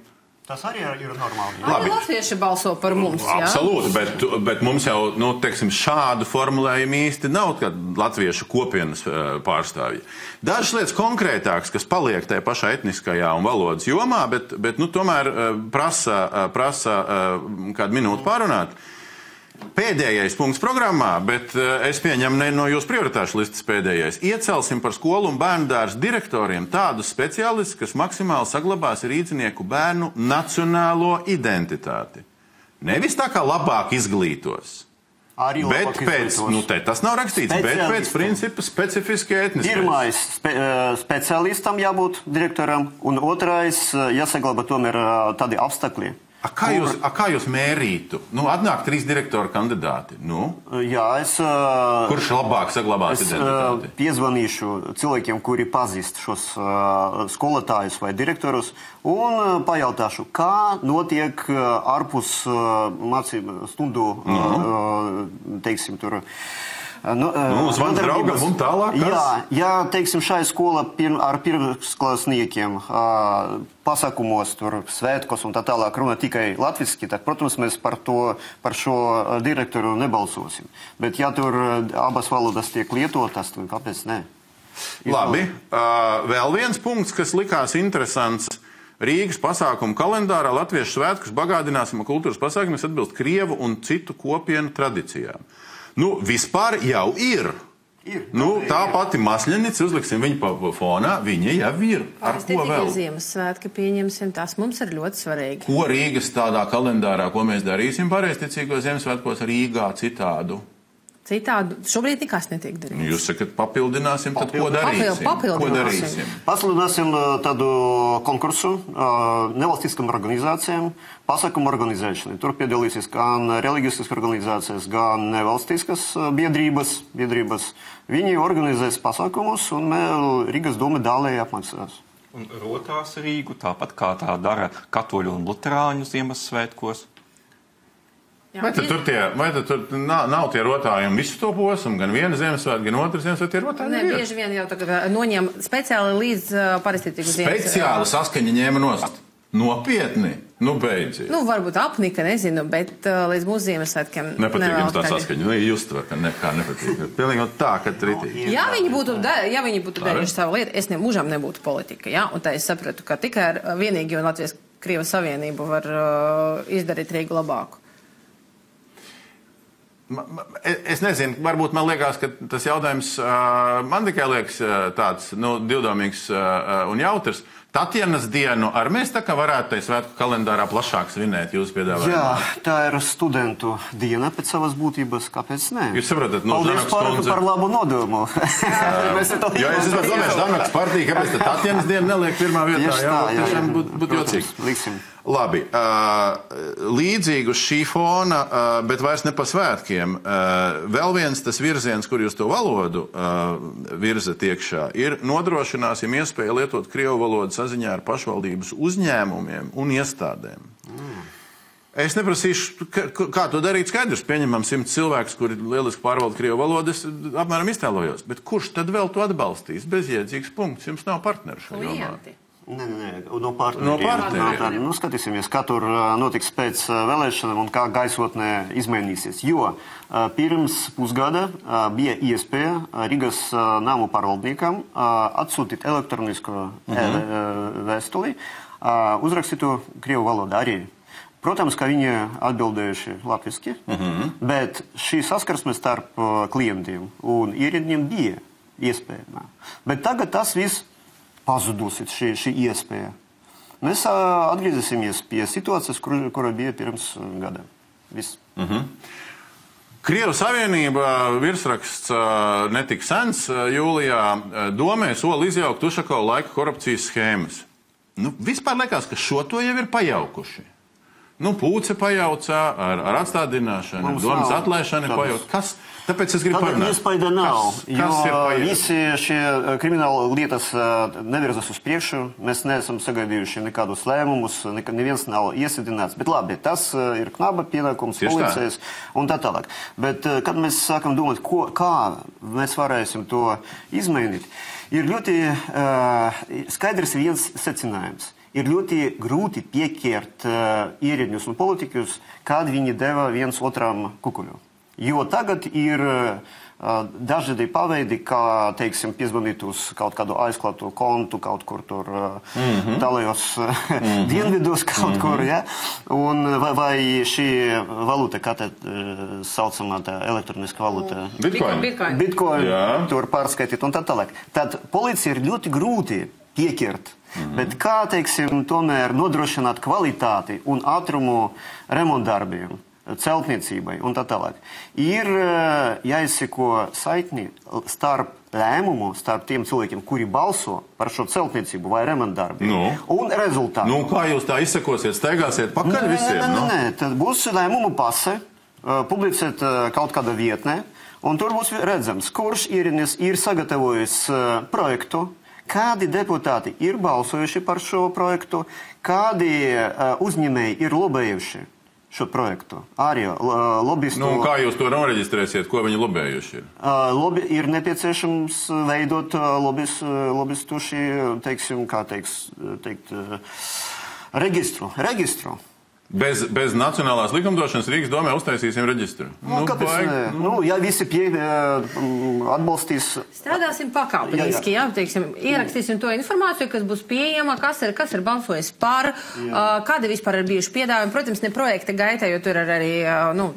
Tas arī ir normāli. Arī Labi. latvieši balso par mums. jā? Absolūti, bet, bet mums jau nu, teiksim, šādu formulējumu īsti nav, kā latviešu kopienas pārstāvji. Dažas lietas konkrētākas, kas paliek tajā pašā etniskajā un valodas jomā, bet, bet nu, tomēr prasa, prasa kādu minūtu pārunāt. Pēdējais punkts programmā, bet eh, es pieņemu ne no jūsu prioritāšu listas pēdējais. Iecelsim par skolu un bērnu dārzu direktoriem tādus speciālistus, kas maksimāli saglabās rīznieku bērnu nacionālo identitāti. Nevis tā kā labāk izglītos, Arī bet pēc, nu, te tas nav rakstīts, bet pēc principa specifiski etniski. Pirmais spe, eh, speciālistam jābūt direktoram, un otrais eh, jāsaglabā tomēr tādi apstākļi. A kā, jūs, a kā jūs mērītu? Nu, atnāk trīs direktoru kandidāti. Nu, Jā, es, kurš labāk saglabās es identitāti? piezvanīšu cilvēkiem, kuri pazīst šos skolotājus vai direktorus, un pajautāšu, kā notiek ārpus mācību stundu, eh, teiksim, tur. Nu, Nu, zvan draugam un tālāk, kas? Jā, ja, teiksim, šai skola pir, ar pirmsklasniekiem uh, pasākumos, tur svētkos un tā tālāk runā tikai latviski, tad, protams, mēs par, to, par šo direktoru nebalsosim. Bet, ja tur abas valodas tiek lietotas, tad kāpēc ne? Ir Labi. Uh, vēl viens punkts, kas likās interesants. Rīgas pasākumu kalendārā Latviešu svētkus bagātināsim ar kultūras pasākumiem, kas atbilst Krievu un citu kopienu tradīcijām. Nu, vispār jau ir. Ir. Nu, tā pati masļanica, uzliksim viņu pa fonā, viņa jau ir. Ar Parasti ko vēl? Ziemassvētki pieņemsim, tas mums ir ļoti svarīgi. Ko Rīgas tādā kalendārā, ko mēs darīsim pareizticīgos Ziemassvētkos Rīgā citādu? Citādi šobrīd nekas netiek Nu, darīts. Jūs sakat, papildināsim, tad ko darīsim? papildināsim. Ko darīsim? Pasludināsim tādu konkursu nevalstiskām organizācijām, pasākumu organizēšanai. Tur piedalīsies gan reliģiskas organizācijas, gan nevalstiskas biedrības. biedrības. Viņi organizēs pasākumus, un Rīgas doma dālēji apmaksās. Un rotās Rīgu, tāpat kā tā dara katoļu un luterāņu Ziemassvētkos. Jā, Vai tad tur, tie, vai tad tur nav, nav tie rotājumi visu to posmu, gan viena Ziemassvētka, gan otra Ziemassvētka, tie rotājumi Nē, bieži vien jau tagad noņem speciāli līdz uh, parastītīgu Speciāli saskaņa ņēma nost. Nopietni, nu beidziet. Nu, varbūt apnika, nezinu, bet uh, līdz mūsu Ziemassvētkiem. Nepatīk jums tā saskaņa. Nu, jūs to kā nekā nepatīk. Pilnīgi tā, ka tritīgi. Ja viņi būtu, da, ja viņi būtu darījuši savu lietu, es ne mūžam nebūtu politika. Ja? Un tā es sapratu, ka tikai ar vienīgi un Latvijas Krievas Savienību var uh, izdarīt Rīgu labāku. Es nezinu, varbūt man liekas, ka tas jautājums man tikai liekas tāds nu, divdomīgs un jautrs. Tatjana dienu ar mēs tā kā varētu tajā svētku kalendārā plašāk svinēt jūsu piedāvājumu. Jā, tā ir studentu diena pēc savas būtības. Kāpēc ne? Jūs saprotat, nu, Paldies par, kundze- par labu nodomu. Mēs to Jo es gribētu domāt, Dārnaks partija, kāpēc tad Tatjanas diena neliek pirmā vietā? Tieši Jā, tā, jā, tiešām būtu būt jocīgi. liksim. Labi, līdzīgi uz šī fona, bet vairs ne pa svētkiem. Vēl viens tas virziens, kur jūs to valodu virzat iekšā, ir nodrošināsim iespēju lietot krievu valodu saziņā ar pašvaldības uzņēmumiem un iestādēm. Es neprasīšu, kā to darīt. Skaidrs, pieņemam simts cilvēkus, kuri lieliski pārvalda krievu valodu. Es apmēram iztēlojos. Bet kurš tad vēl to atbalstīs? Bezjēdzīgs punkts. Jums nav partneru šajā jomā. Nē, nē, no partneriem. No partneriem. Nu, skatīsimies, kā tur ā, notiks pēc ā, vēlēšanām un kā gaisotnē izmainīsies. Jo ā, pirms pusgada bija iespēja Rīgas namu pārvaldniekam atsūtīt elektronisko e, vēstuli, ā, uzrakstītu Krievu valodā arī. Protams, ka viņi atbildējuši latviešu, uh -huh. bet šī saskarsme starp klientiem un ierēdņiem bija iespējama. Bet tagad tas viss pazudusi šī, šī iespēja. Mēs ā, atgriezīsimies pie situācijas, kur, kura bija pirms gada. Viss. Krievijas Savienība virsraksts netik sens jūlijā domē sola izjaukt Ušakovu laika korupcijas schēmas. Nu, vispār liekas, ka šo to jau ir pajaukuši. Nu, pūce pajaucā ar, ar atstādināšanu, Mums domas nav atlaišanu pajaut. Kas? Tāpēc es gribu Tāda parunāt. iespēja nav. Kas, kas jo visi šie ā, krimināla lietas ā, nevirzas uz priekšu. Mēs neesam sagaidījuši nekādus lēmumus, nekad neviens nav iesidināts. Bet labi, tas ā, ir knaba pienākums, policijas un tā tālāk. Bet kad mēs sākam domāt, ko, kā mēs varēsim to izmainīt, ir ļoti uh, skaidrs viens secinājums. ir ļoti grūti pieķert uh, ierēģņus un politiķus, kad viņi deva viens otram kukuļu. Jo tagad ir dažādi paveidi, kā, teiksim, piezvanīt uz kaut kādu aizklātu kontu kaut kur tur mm -hmm. tālajos mm -hmm. dienvidos kaut mm -hmm. kur, ja? Un vai, vai šī valūta, kā tā saucamā tā elektroniska valūta? Bitcoin. Bitcoin. Bitcoin, Jā. tur pārskaitīt un tā tālāk. Tad policija ir ļoti grūti pieķert. Mm -hmm. Bet kā, teiksim, tomēr nodrošināt kvalitāti un ātrumu remontdarbiem? Celtniecībai un tā tālāk. Ir jāizseko saikni starp lēmumu, starp tiem cilvēkiem, kuri balso par šo celtniecību vai remontdarbu, Nu. un rezultātu. Nu, kā jūs tā izsekosiet, staigāsiet pakaļ Nē, visiem? nē, nē, nu? nē, tad būs lēmumu pase, uh, publicēt uh, kaut kāda vietnē, un tur būs redzams, kurš ierīnis ir sagatavojis projektu, kādi deputāti ir balsojuši par šo projektu, kādi uzņēmēji ir lobējuši šo projektu. Arī uh, lobbyistu. Nu, kā jūs to noreģistrēsiet, ko viņi lobējuši ir? Uh, Lobby, ir nepieciešams veidot lobbys, uh, lobbyistu šī, teiksim, kā teiks, teikt, registru. registru. Bez, bez nacionālās likumdošanas Rīgas domē uztaisīsim reģistru. Nu, kāpēc baigi, ne? Nu, ja visi pie, uh, atbalstīs Strādāsim pakāpeniski, jā, jā. Teiksim, ierakstīsim to informāciju, kas būs pieejama, kas ir, kas ir balsojis par, uh, kādi vispār ir bijuši piedāvājumi. Protams, ne projekta gaitā, jo tur ir arī nu,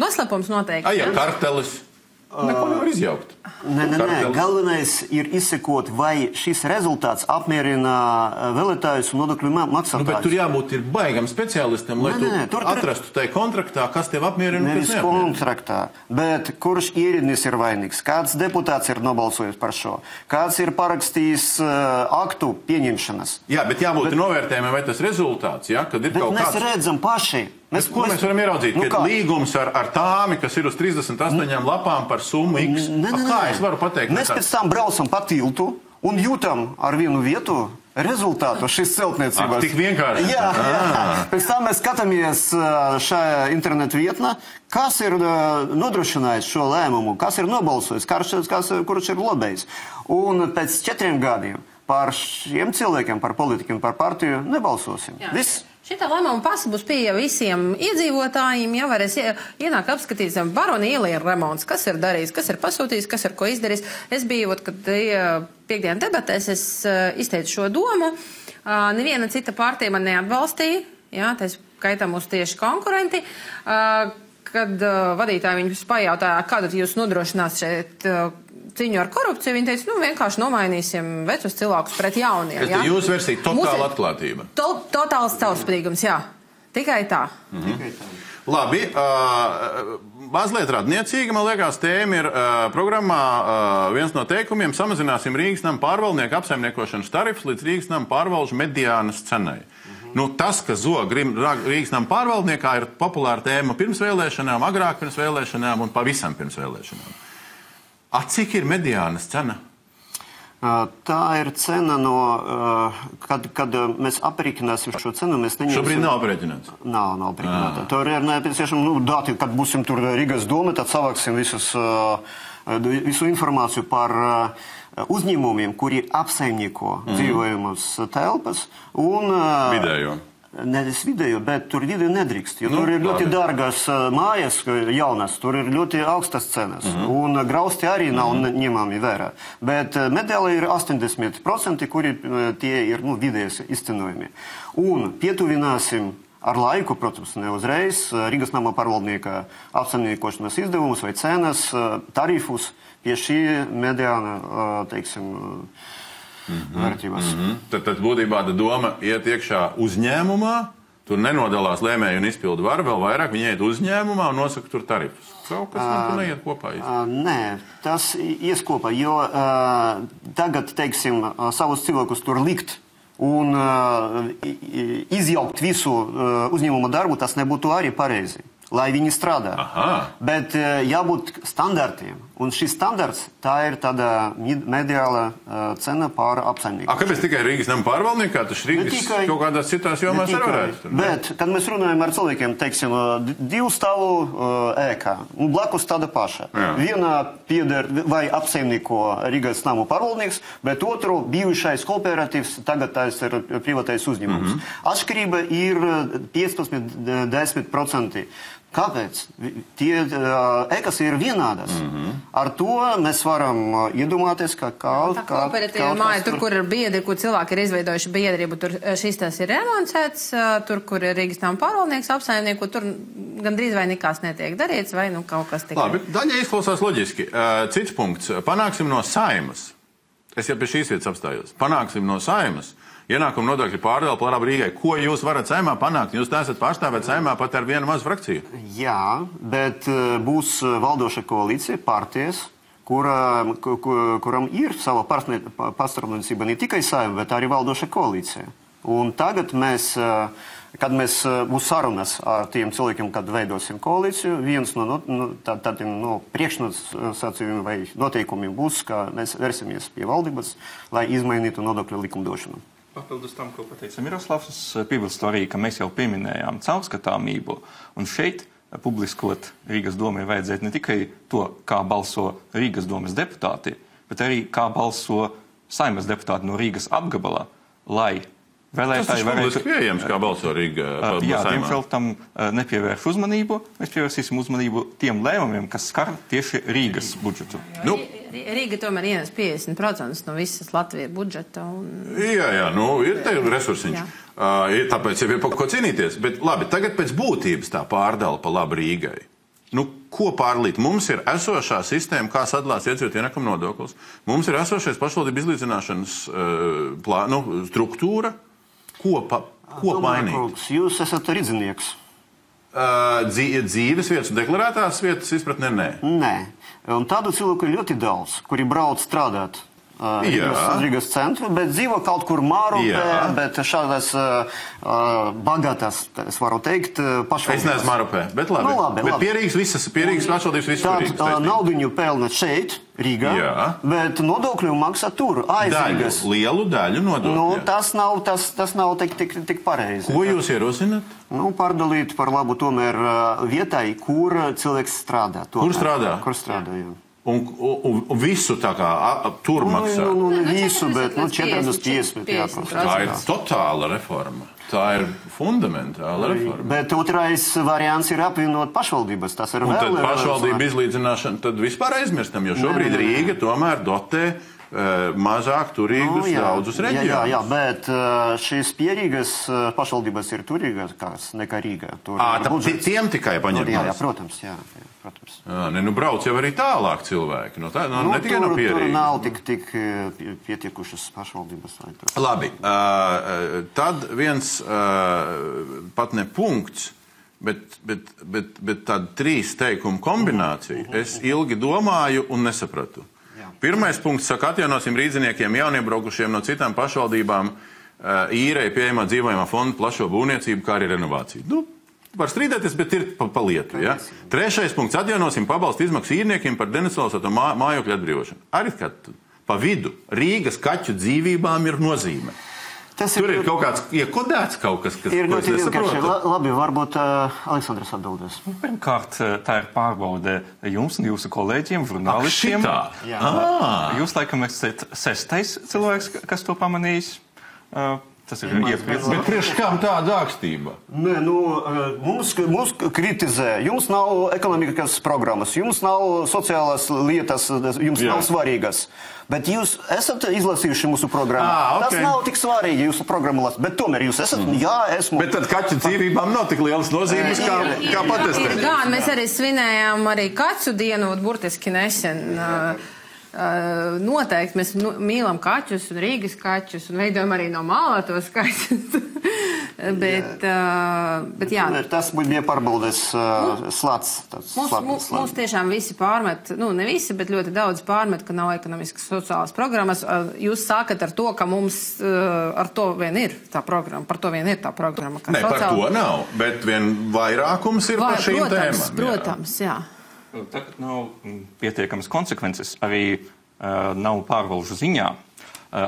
noslēpums noteikti. Ai, ja jā. kartelis. Neko nevar izjaukt. Nē, nē, nē. Galvenais ir izsekot, vai šis rezultāts apmierina uh, vēlētājus un nodokļu ma- Nu, bet tur maksātājus. jābūt ir baigam speciālistam, lai Nē, nē, nē, tur- atrastu tajā kontraktā, kas tev apmierina Nevis kas kontraktā, bet kurš ierīdnis ir vainīgs, kāds deputāts ir nobalsojis par šo, kāds ir parakstījis uh, aktu pieņemšanas. Jā, bet jābūt bet, novērtējumam, vai tas rezultāts, ja, kad ir Bet kaut mēs kāds. redzam paši. Mēs, ko mēs varam ieraudzīt? Nu, Nu, kā? līgums ar, ar tāmi, kas ir uz 38 lapām par summu X. Nē, A, nē, Kā es varu pateikt? Mēs pēc tam braucam pa tiltu un jūtam ar vienu vietu rezultātu šīs celtniecības. Ak, tik vienkārši? Jā, jā. Ah. Pēc tam mēs skatāmies šajā internetu vietnē, kas ir nodrošinājis šo lēmumu, kas ir nobalsojis, kas, kas, kurš ir lobējis. Un pēc četriem gadiem par šiem cilvēkiem, par politikiem, par partiju nebalsosim. Jā. Viss. Šitā lēmuma pasa būs pieejama visiem iedzīvotājiem. Jā, varēs ie- ienākt apskatīt zem barona ielien remonts, kas ir darījis, kas ir pasūtījis, kas ir ko izdarījis. Es biju, ot, kad bija piekdienu debatēs, es uh, izteicu šo domu. Uh, neviena cita partija man neatbalstīja. Jā, tā skaitā mūsu tieši konkurenti. Uh, kad uh, vadītāji viņus pajautāja, kādu jūs nodrošinās šeit cīņu ar korupciju, viņi teica, nu vienkārši nomainīsim vecus cilvēkus pret jauniem. Jā. ir jūsu versija, totāla atklātība. To, totāls caurspīdīgums, jā. Tikai tā. Labi, uh, mazliet radniecīga, man liekas, tēma ir uh, programmā uh, viens no teikumiem - samazināsim Rīgas nama pārvaldnieku apsaimniekošanas tarifus līdz Rīgas nama pārvalžu mediānas cenai. Nu, tas, ka zog Rīgas nama pārvaldniekā, ir populāra tēma pirms vēlēšanām, agrāk pirms vēlēšanām un pavisam pirms vēlēšanām. A, cik ir mediānas cena? Tā ir cena, no, kad, kad mēs aprēķināsim šo cenu. Neņemsim. Šobrīd nav aprēķināts. Nav, nav aprēķināta. Tur ir nepieciešama nu, dati, kad būsim tur Rīgas doma, tad savāksim visus, visu informāciju par uzņēmumiem, kuri apsaimnieko mm. dzīvojamas telpas. Un, Vidējo. Nevis video, bet tur video nedrīkst. Jo Nu, tur ir ļoti labi. dārgas mājas, jaunas, tur ir ļoti augstas cenas. Mm -hmm. Un grausti arī nav mm -hmm. ņemami vērā. Bet medaļa ir 80%, kuri tie ir nu, vidējas izcenojumi. Un pietuvināsim. Ar laiku, protams, ne uzreiz Rīgas nama pārvaldnieka apsaimniekošanas izdevumus vai cenas, tarifus pie šī mediāna, uh, teiksim, uh, vērtības. Mm. Tad, tad būtībā tā doma iet iekšā uzņēmumā. Tur nenodalās lēmēji un izpildu varu vēl vairāk. Viņi iet uzņēmumā un nosaka tur tarifus. Kaut kas man tur neiet kopā. īsti. Ā, Nē, tas ies kopā, jo uh, tagad, teiksim, savus cilvēkus tur likt un uh, izjaukt visu uh, uzņēmuma darbu, tas nebūtu arī pareizi. Lai viņi strādā. Aha. Bet uh, jābūt standartiem Un šis standarts tā ir tāda mediāla uh, cena pār apsaimnieku. kāpēc tikai Rīgas nama pārvaldniekā? Tas Rīgas tikai- kaut kādās citās Ne jomās arī varētu. ne? Bet, kad mēs runājam ar cilvēkiem, teiksim, divu stāvu uh, ēkā, un blakus tāda paša. Jā. Vienā pieder vai apsaimnieko Rīgas namu pārvaldnieks, bet otru bijušais kooperatīvs, tagad tas ir privātais uzņēmums. Mm -hmm. Atšķirība ir uh, 15-10%. Kāpēc? Tie uh, ēkas ir vienādas. Mm Mhm. -hmm. Ar to mēs varam uh, iedomāties, ka kaut Tā kā- kooperatīva kaut māja, tur, kur ir biedri, kur cilvēki ir izveidojuši biedrību, tur eh, šis tas ir remontēts, eh, tur, kur ir Rīgas nama pārvaldnieks apsaimnieku, tur gandrīz vai nekas netiek darīts, vai nu kaut kas tikai. Labi, daļai izklausās loģiski. Uh, Cits punkts. Panāksim no saimas. Es jau pie šīs vietas apstājos. Panāksim no saimas. Ienākuma nodokļu pārdala labu Rīgai. Ko jūs varat saimā panākt? Jūs neesat pārstāvēt saimā pat ar vienu mazu frakciju. Jā, bet eh, būs eh, valdoša koalīcija, partijas, kura, ku, ku, kuram ir sava pastāvniecība ne tikai saima, bet arī valdoša koalīcija. Un tagad mēs, eh, kad mēs būs sarunas ar tiem cilvēkiem, kad veidosim koalīciju, viens no, no, no tā- tādiem no priekšnosacījumiem vai noteikumiem būs, ka mēs versimies pie valdības, lai izmainītu nodokļu likumdošanu. Papildus tam, ko pateica Miroslavs, es piebilstu arī, ka mēs jau pieminējām caurskatāmību. Un šeit eh, publiskot Rīgas domai vajadzētu ne tikai to, kā balso Rīgas domas deputāti, bet arī kā balso saimas deputāti no Rīgas apgabala, lai vēlētāji ir publiski pieejams, kā balso Rīga. Uh, Jā, diemžēl tam uh, nepievērš uzmanību. Mēs pievērsīsim uzmanību tiem lēmumiem, kas skar tieši Rīgas budžetu. Nu, Rī- Rīga tomēr ienes 50% no visas Latvijas budžeta. Un... Jā, jā, nu, ir te resursiņš. Jā. Uh, ir, tāpēc jau ir par ko cīnīties. Bet labi, tagad pēc būtības tā pārdala pa labu Rīgai. Nu, ko pārlīt? Mums ir esošā sistēma, kā sadalās iedzīvotāju ienākuma nodoklis. Mums ir esošais pašvaldību izlīdzināšanas uh, plā, nu, struktūra. Ko, pa, ko mainīt? Kungs, Jūs esat rīznieks. Uh, dzī- dzīves vietas un deklarētās vietas izpratnē nē. Nē, un tādu cilvēku ir ļoti daudz, kuri brauc strādāt. Jā. Rīgas, Rīgas centru, bet dzīvo kaut kur Mārupē, Jā. bet šādas uh, bagātas, es varu teikt, uh, Es pašvaldības. neesmu Marupē, bet labi. Nu, labi, bet labi. pierīgas visas, pierīgas pašvaldības visur. Tad uh, naudu pelna šeit, Rīgā, Jā. bet nodokļu maksā tur, aiz daļu, Rīgas. lielu daļu nodokļu. Nu, tas nav, tas, tas nav tik, tik, tik pareizi. Ko jūs ierosināt? Nu, pārdalīt par labu tomēr vietai, kur cilvēks strādā. Kur tomēr. strādā? Kur strādā, jā. Un, un, un visu tā kā a, tur maksā. Nu, nu, Nu, nu, visu, 40 bet nu, līdz 40, 50. jā, 50%. protams. Tā ir totāla reforma. Tā ir fundamentāla reforma. Bet otrais variants ir apvienot pašvaldības. Tas ir Un tad vēl pašvaldība izlīdzināšana, tad vispār aizmirstam, jo šobrīd Nē, nē, nē. Rīga tomēr dotē mazāk turīgus Nu, jā, daudzus jā, jā, jā, reģionus. bet uh, šīs pierīgas uh, pašvaldības ir turīgākas nekā Rīga. Tur ir tā, tiem tikai paņem. jā, jā, nost. protams, jā, jā, protams. Jā, ne, nu brauc jau arī tālāk cilvēki. No tā, no, Nu, ne tikai tur, no tur pierīgas. nav tik, tik uh, pie- pietiekušas pašvaldības. tur- Labi, uh, tad viens uh, pat ne punkts, bet, bet, bet, bet tāda trīs teikumu kombinācija. Es ilgi domāju un nesapratu. Jā. Pirmais punkts saka, atjaunosim rīdziniekiem jauniebraukušiem no citām pašvaldībām uh, īrei pieejamā dzīvojamā fonda plašo būvniecību, kā arī renovāciju. Nu, Var strīdēties, bet ir pa, pa lietu. Ja? Trešais punkts - atjaunosim pabalstu izmaksu īrniekiem par denesvalsēto mā, mājokļu atbrīvošanu. Arī kā pa vidu Rīgas kaķu dzīvībām ir nozīme. Tas Tur ir kaut kāds iekodēts kaut kas, kas Ir ļoti vienkārši. Labi, varbūt uh, Aleksandrs atbildēs. Pirmkārt, eh, tā ir pārbaude jums un jūsu kolēģiem, žurnālistiem. Jā. Ah, Jūs laikam esat sestais cilvēks, kas to pamanījis. Uh, Tas ir iepriekš. bet priekš kam tāda ākstība? Nē, nu, uh, mums, mums kritizē, jums nav ekonomikas programmas, jums nav sociālās lietas, jums Jā. Jā. nav svarīgas. Bet jūs esat izlasījuši mūsu programmu. Ā, ok. Tas nav tik svarīgi jūsu programmu lasīt, bet tomēr jūs esat, mm. jā, esmu. Bet tad kaķu dzīvībām nav tik lielas nozīmes kā, kā Ir patestēt. gan, mēs arī svinējām arī kaķu dienu, burtiski nesen. Uh, uh, noteikti mēs nu, mīlam kaķus un Rīgas kaķus un veidojam arī no mālā tos kaķus. bet, uh, bet jā. Tas bija pārbaudes uh, tāds Mums, slāpes mums, slānis. mums tiešām visi pārmet, nu ne visi, bet ļoti daudz pārmet, ka nav ekonomiskas sociālās programmas. Uh, Jūs sākat ar to, ka mums uh, ar to vien ir tā programma, par to vien ir tā programma. ka Nē, par sociāla- to nav, bet vien vairākums ir Vai, par šīm protams, tēmām. jā. protams, jā. Tagad nav pietiekamas konsekvences, arī uh, nav pārvalžu ziņā uh,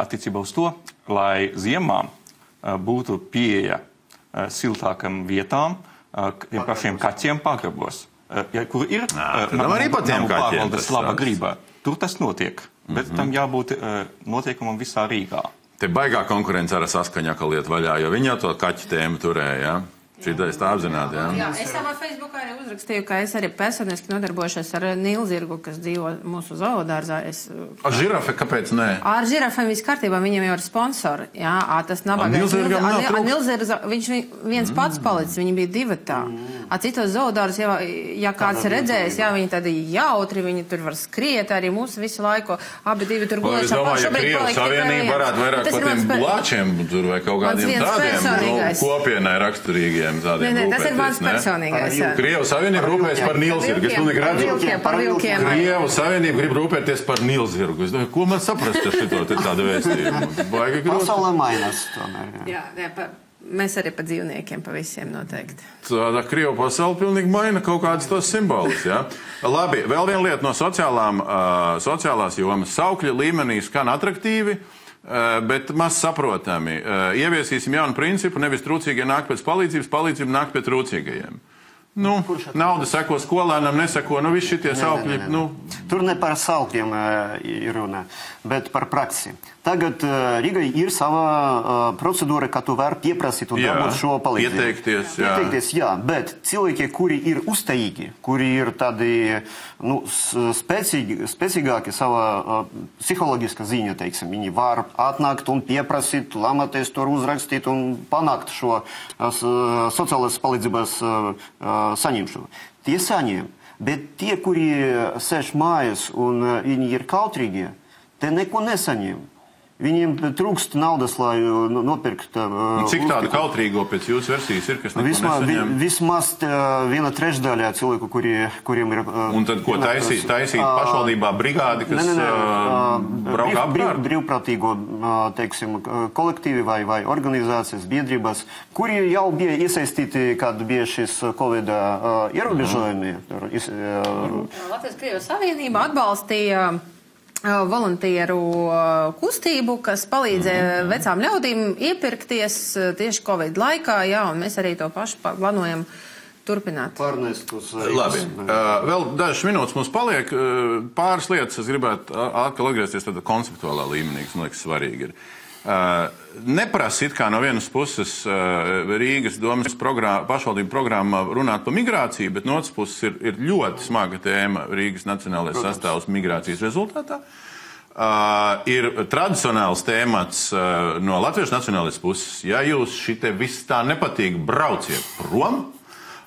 attiecībā uz to, lai ziemā uh, būtu pieeja uh, siltākam vietām, uh, tiem pašiem kaķiem pagrabos. Uh, ja, kur ir Nā, nav arī par tiem namu kaķiem tas laba grība, tur tas notiek. Bet mm -hmm. tam jābūt uh, notiekumam visā Rīgā. Te baigā konkurence ar saskaņā, ka liet vaļā, jo viņi jau to kaķu tēmu turēja. Ja? Šī tā tā apzināti. Ja? Jā, es savā Facebookā arī uzrakstīju, ka es arī personiski nodarbojušos ar Nīlzirgu, kas dzīvo mūsu zoodārzā. Es, Ar žirafi kāpēc nē? Ar žirafiem viss kārtībā, viņam jau ir sponsori. Jā, ā, tas nabagais. Nilzirga, viņš vi- viens pats palicis, viņi bija divi tā. A citos zoodārs, ja, ja kāds redzējis, jā, viņi tādi jautri, viņi tur var skriet arī mūsu visu laiku. Abi divi tur gulēja. es domāju, ka Krievijas Savienība varētu vairāk par tiem blāčiem tur vai kaut kādiem tādiem nu, kopienai raksturīgiem tādiem. Nē, nē, tas ir mans personīgais. Krievijas Savienība rūpējas par Nīlzirgu. Es pilnīgi Par redzu. par vilkiem. Krievijas Savienība grib rūpēties par Nīlzirgu. Es domāju, ko man saprast ar šito te tādu vēstījumu? Pasaulē mainās tomēr. Jā. Jā, jā, mēs arī par dzīvniekiem, pa visiem noteikti. Tāda Krievija pasaule pilnīgi maina kaut kādas tos simbolus. Ja? Labi, vēl viena lieta no sociālām, uh, sociālās jomas. Saukļa līmenī skan attraktīvi. Uh, bet maz saprotami. Uh, ieviesīsim jaunu principu. Nevis trūcīgie nāk pēc palīdzības, palīdzība nāk pēc trūcīgajiem. Nu, nauda seko skolēnam, neseko. Nu, visi šie saukļi. Nu, Tur ne par saukļiem uh, ir runa, bet par praksi. Tagad uh, Rīgai ir sava uh, procedūra, ka tu vari pieprasīt un dabūt šo palīdzību. pieteikties, jā. Pieteikties, jā. Bet cilvēki, kuri ir uzstājīgi, kuri ir tādi nu, spēcīgi, spēcīgāki savā psiholoģiskā ziņā, teiksim, viņi var atnākt un pieprasīt, lamaties tur uzrakstīt un panākt šo sociālās palīdzības uh, saņemšanu. Tie saņem. Bet tie, kuri sēž mājās un uh, viņi ir kautrīgi, te neko nesaņem. Viņiem trūkst naudas, lai uh, nu, nopirktu. Uh, nu, cik tādu kautrīgo pēc jūsu versijas ir, kas Vismaz, vi, nesaņem? vismaz uh, viena trešdaļa cilvēku, kuri, kuriem ir. Un tad ko taisīt? Taisīt pašvaldībā brigādi, kas nē, nē. uh, brauc brīv, brīv, brīvprātīgo teiksim, kolektīvi vai, vai organizācijas, biedrības, kuri jau bija iesaistīti, kad bija šis Covid ierobežojumi. Ā, Latvijas Krievijas Savienība atbalstīja volunteeru kustību, kas palīdzēja vecām ļaudīm iepirkties tieši Covid laikā, jā, un mēs arī to pašu pa- plānojam turpināt. Pārnest uz Labi, uh, vēl dažas minūtes mums paliek. Uh, pāris lietas es gribētu atkal atgriezties tādā konceptuālā līmenī, kas man liekas svarīgi. Ir. Uh, neprasa it kā no vienas puses uh, Rīgas domas programma, pašvaldību programmā runāt par migrāciju, bet no otras puses ir, ir ļoti smaga tēma Rīgas nacionālais sastāvs migrācijas rezultātā. Uh, ir tradicionāls temats uh, no Latvijas nacionālās puses. Ja jūs šitie viss tā nepatīk, brauciet prom.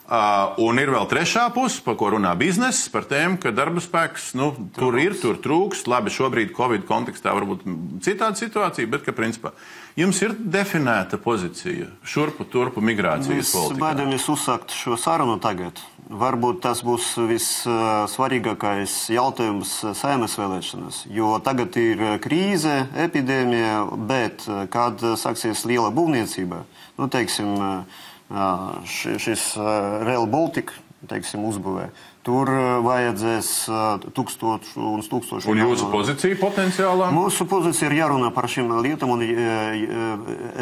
Un ir vēl trešā puse, par ko runā biznesa, par tēmu, ka darba spēks nu, tur ir, tur trūkst. Labi, šobrīd Covid kontekstā varbūt citāda situācija, bet ka principā jums ir definēta pozīcija šurpu turpu migrācijas Mēs politikā. baidamies uzsākt šo sarunu tagad. Varbūt tas būs vissvarīgākais jautājums saimnes vēlēšanas, jo tagad ir krīze, epidēmija, bet kad sāksies liela būvniecība, nu, teiksim, šis Rail Baltica, teiksim, uzbūvē, tur vajadzēs tūkstošu un tūkstošu. Un jūsu pozīcija potenciālā? Mūsu pozīcija ir jārunā par šīm lietām un e, e,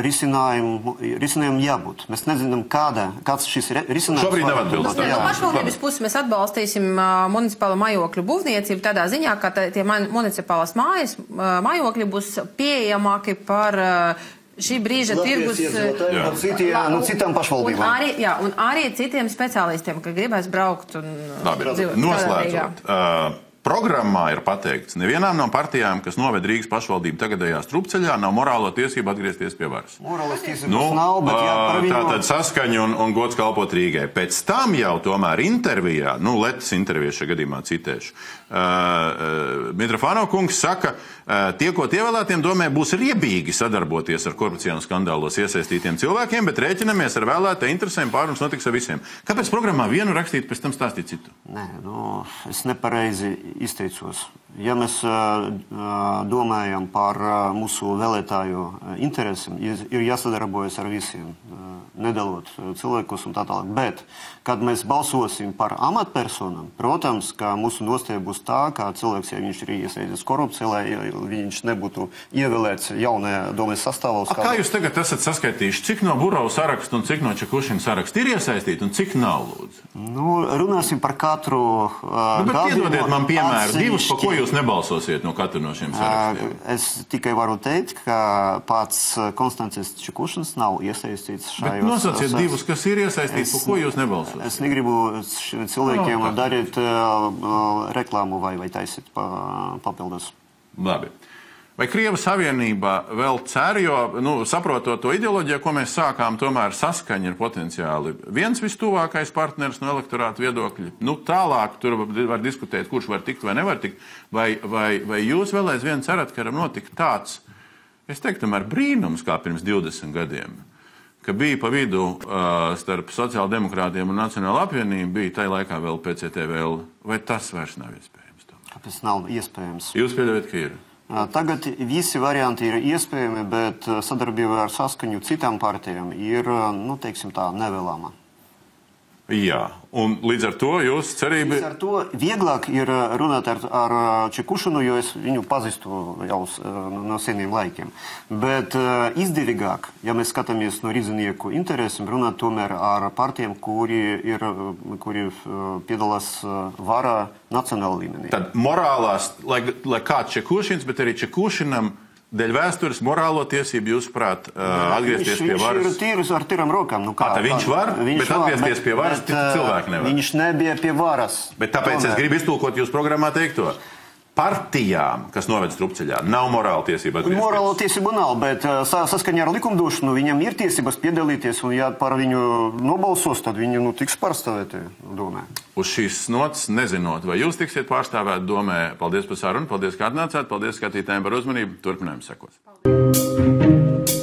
risinājumu, risinājumu jābūt. Mēs nezinām, kāda, kāds šis risinājums Šobrīd nav var būt. atbildes. No pašvaldības puses mēs atbalstīsim municipālo mājokļu būvniecību tādā ziņā, ka tie man- municipālās mājas, mājokļi būs pieejamāki par šī brīža tirgus. uh, Jā. No, citi, no citām Un pašvaldībām. arī, jā, un arī citiem speciālistiem, ka gribēs braukt un Labi, dzīvot tādā Rīgā. noslēdzot. Uh, Programmā ir pateikts, nevienām no partijām, kas noved Rīgas pašvaldību tagadējā strupceļā, nav morālo tiesību atgriezties pie varas. Morālas tiesības Nu, nav, bet jā, par ā, viņu. tātad saskaņa un, un gods kalpot Rīgai. Pēc tam jau tomēr intervijā, nu, Letas intervijā šajā gadījumā citēšu, uh, uh, Mitrofāno kungs saka, uh, tiekot ievēlētiem domē būs riebīgi sadarboties ar korupcijām skandālos iesaistītiem cilvēkiem, bet rēķinamies ar vēlētā interesēm pārunas notiks ar visiem. Kāpēc programmā vienu rakstīt, pēc tam stāstīt citu? Nē, nu, es nepareizi izteicos. Ja mēs domājam par mūsu vēlētāju interesēm, ir jāsadarbojas ar visiem. Nedalot cilvēkus un tā tālāk. Bet, kad mēs balsosim par amatpersonām, protams, ka mūsu nostāja būs tā, ka cilvēks, ja viņš ir iesaistīts korupcijā, lai viņš nebūtu ievēlēts jaunajā domas sastāvā. A, kā jūs tagad esat saskaitījuši, cik no Burau saraksta un cik no Čekušina saraksta ir iesaistīti un cik nav, lūdzu? Nu, runāsim par katru uh, nu, gadījumu. Piedodiet man piemēru divus, pa ko jūs nebalsosiet no katra no šiem sarakstiem. Uh, es tikai varu teikt, ka pats Konstants Čekušins nav iesaistīts šajos. Nosauciet sas... divus, kas ir iesaistīti, es, par ko jūs nebalsosiet. Es negribu cilvēkiem no, darīt uh, reklāmu vai, vai taisīt pa, papildus. Labi. Vai Krievijas Savienība vēl cer, jo, nu, saprotot to ideoloģiju, ko mēs sākām, tomēr saskaņa ir potenciāli viens vistuvākais partners no elektorāta viedokļa. Nu, tālāk tur var diskutēt, kurš var tikt vai nevar tikt. Vai, vai, vai jūs vēl aizvien cerat, ka var notikt tāds, es teiktu, tomēr brīnums kā pirms 20 gadiem? ka bija pa vidu uh, starp sociāldemokrātiem un Nacionālo apvienību, bija tajā laikā vēl PCTVL. Vai tas vairs nav iespējams? Kāpēc nav iespējams? Jūs pieļaujat, ka ir? Tagad visi varianti ir iespējami, bet sadarbība ar saskaņu citām partijām ir nu, teiksim, tā, nevēlama. Jā, un līdz ar to jūsu cerība. Līdz ar to vieglāk ir runāt ar, ar Čekušanu, jo es viņu pazīstu jau no seniem laikiem. Bet izdevīgāk, ja mēs skatāmies no rīznieku interesēm, runāt tomēr ar partijām, kuri, ir, kuri piedalās varā nacionāla līmenī. Tad morālās, lai, lai kāds Čekušins, bet arī Čekušinam dēļ vēstures morālo tiesību, jūsuprāt, uh, atgriezties viņš, pie varas? Viņš ir tīrs ar tīram rokām. Nu, kā, à, viņš var, viņš bet var, atgriezties bet, pie varas bet, cilvēki nevar. Viņš nebija pie varas. Bet tāpēc Tomēr. es gribu iztulkot jūsu programmā teikto partijām, kas noved strupceļā, nav morāla tiesība. Morāla tiesība nav, bet saskaņā ar likumdošanu viņam ir tiesības piedalīties, un ja par viņu nobalsos, tad viņi nu, tiks pārstāvēti domē. Uz šīs nots nezinot, vai jūs tiksiet pārstāvēti domē. Paldies par sarunu, paldies, ka atnācāt, paldies skatītājiem par uzmanību. Turpinājums sekos. Paldies.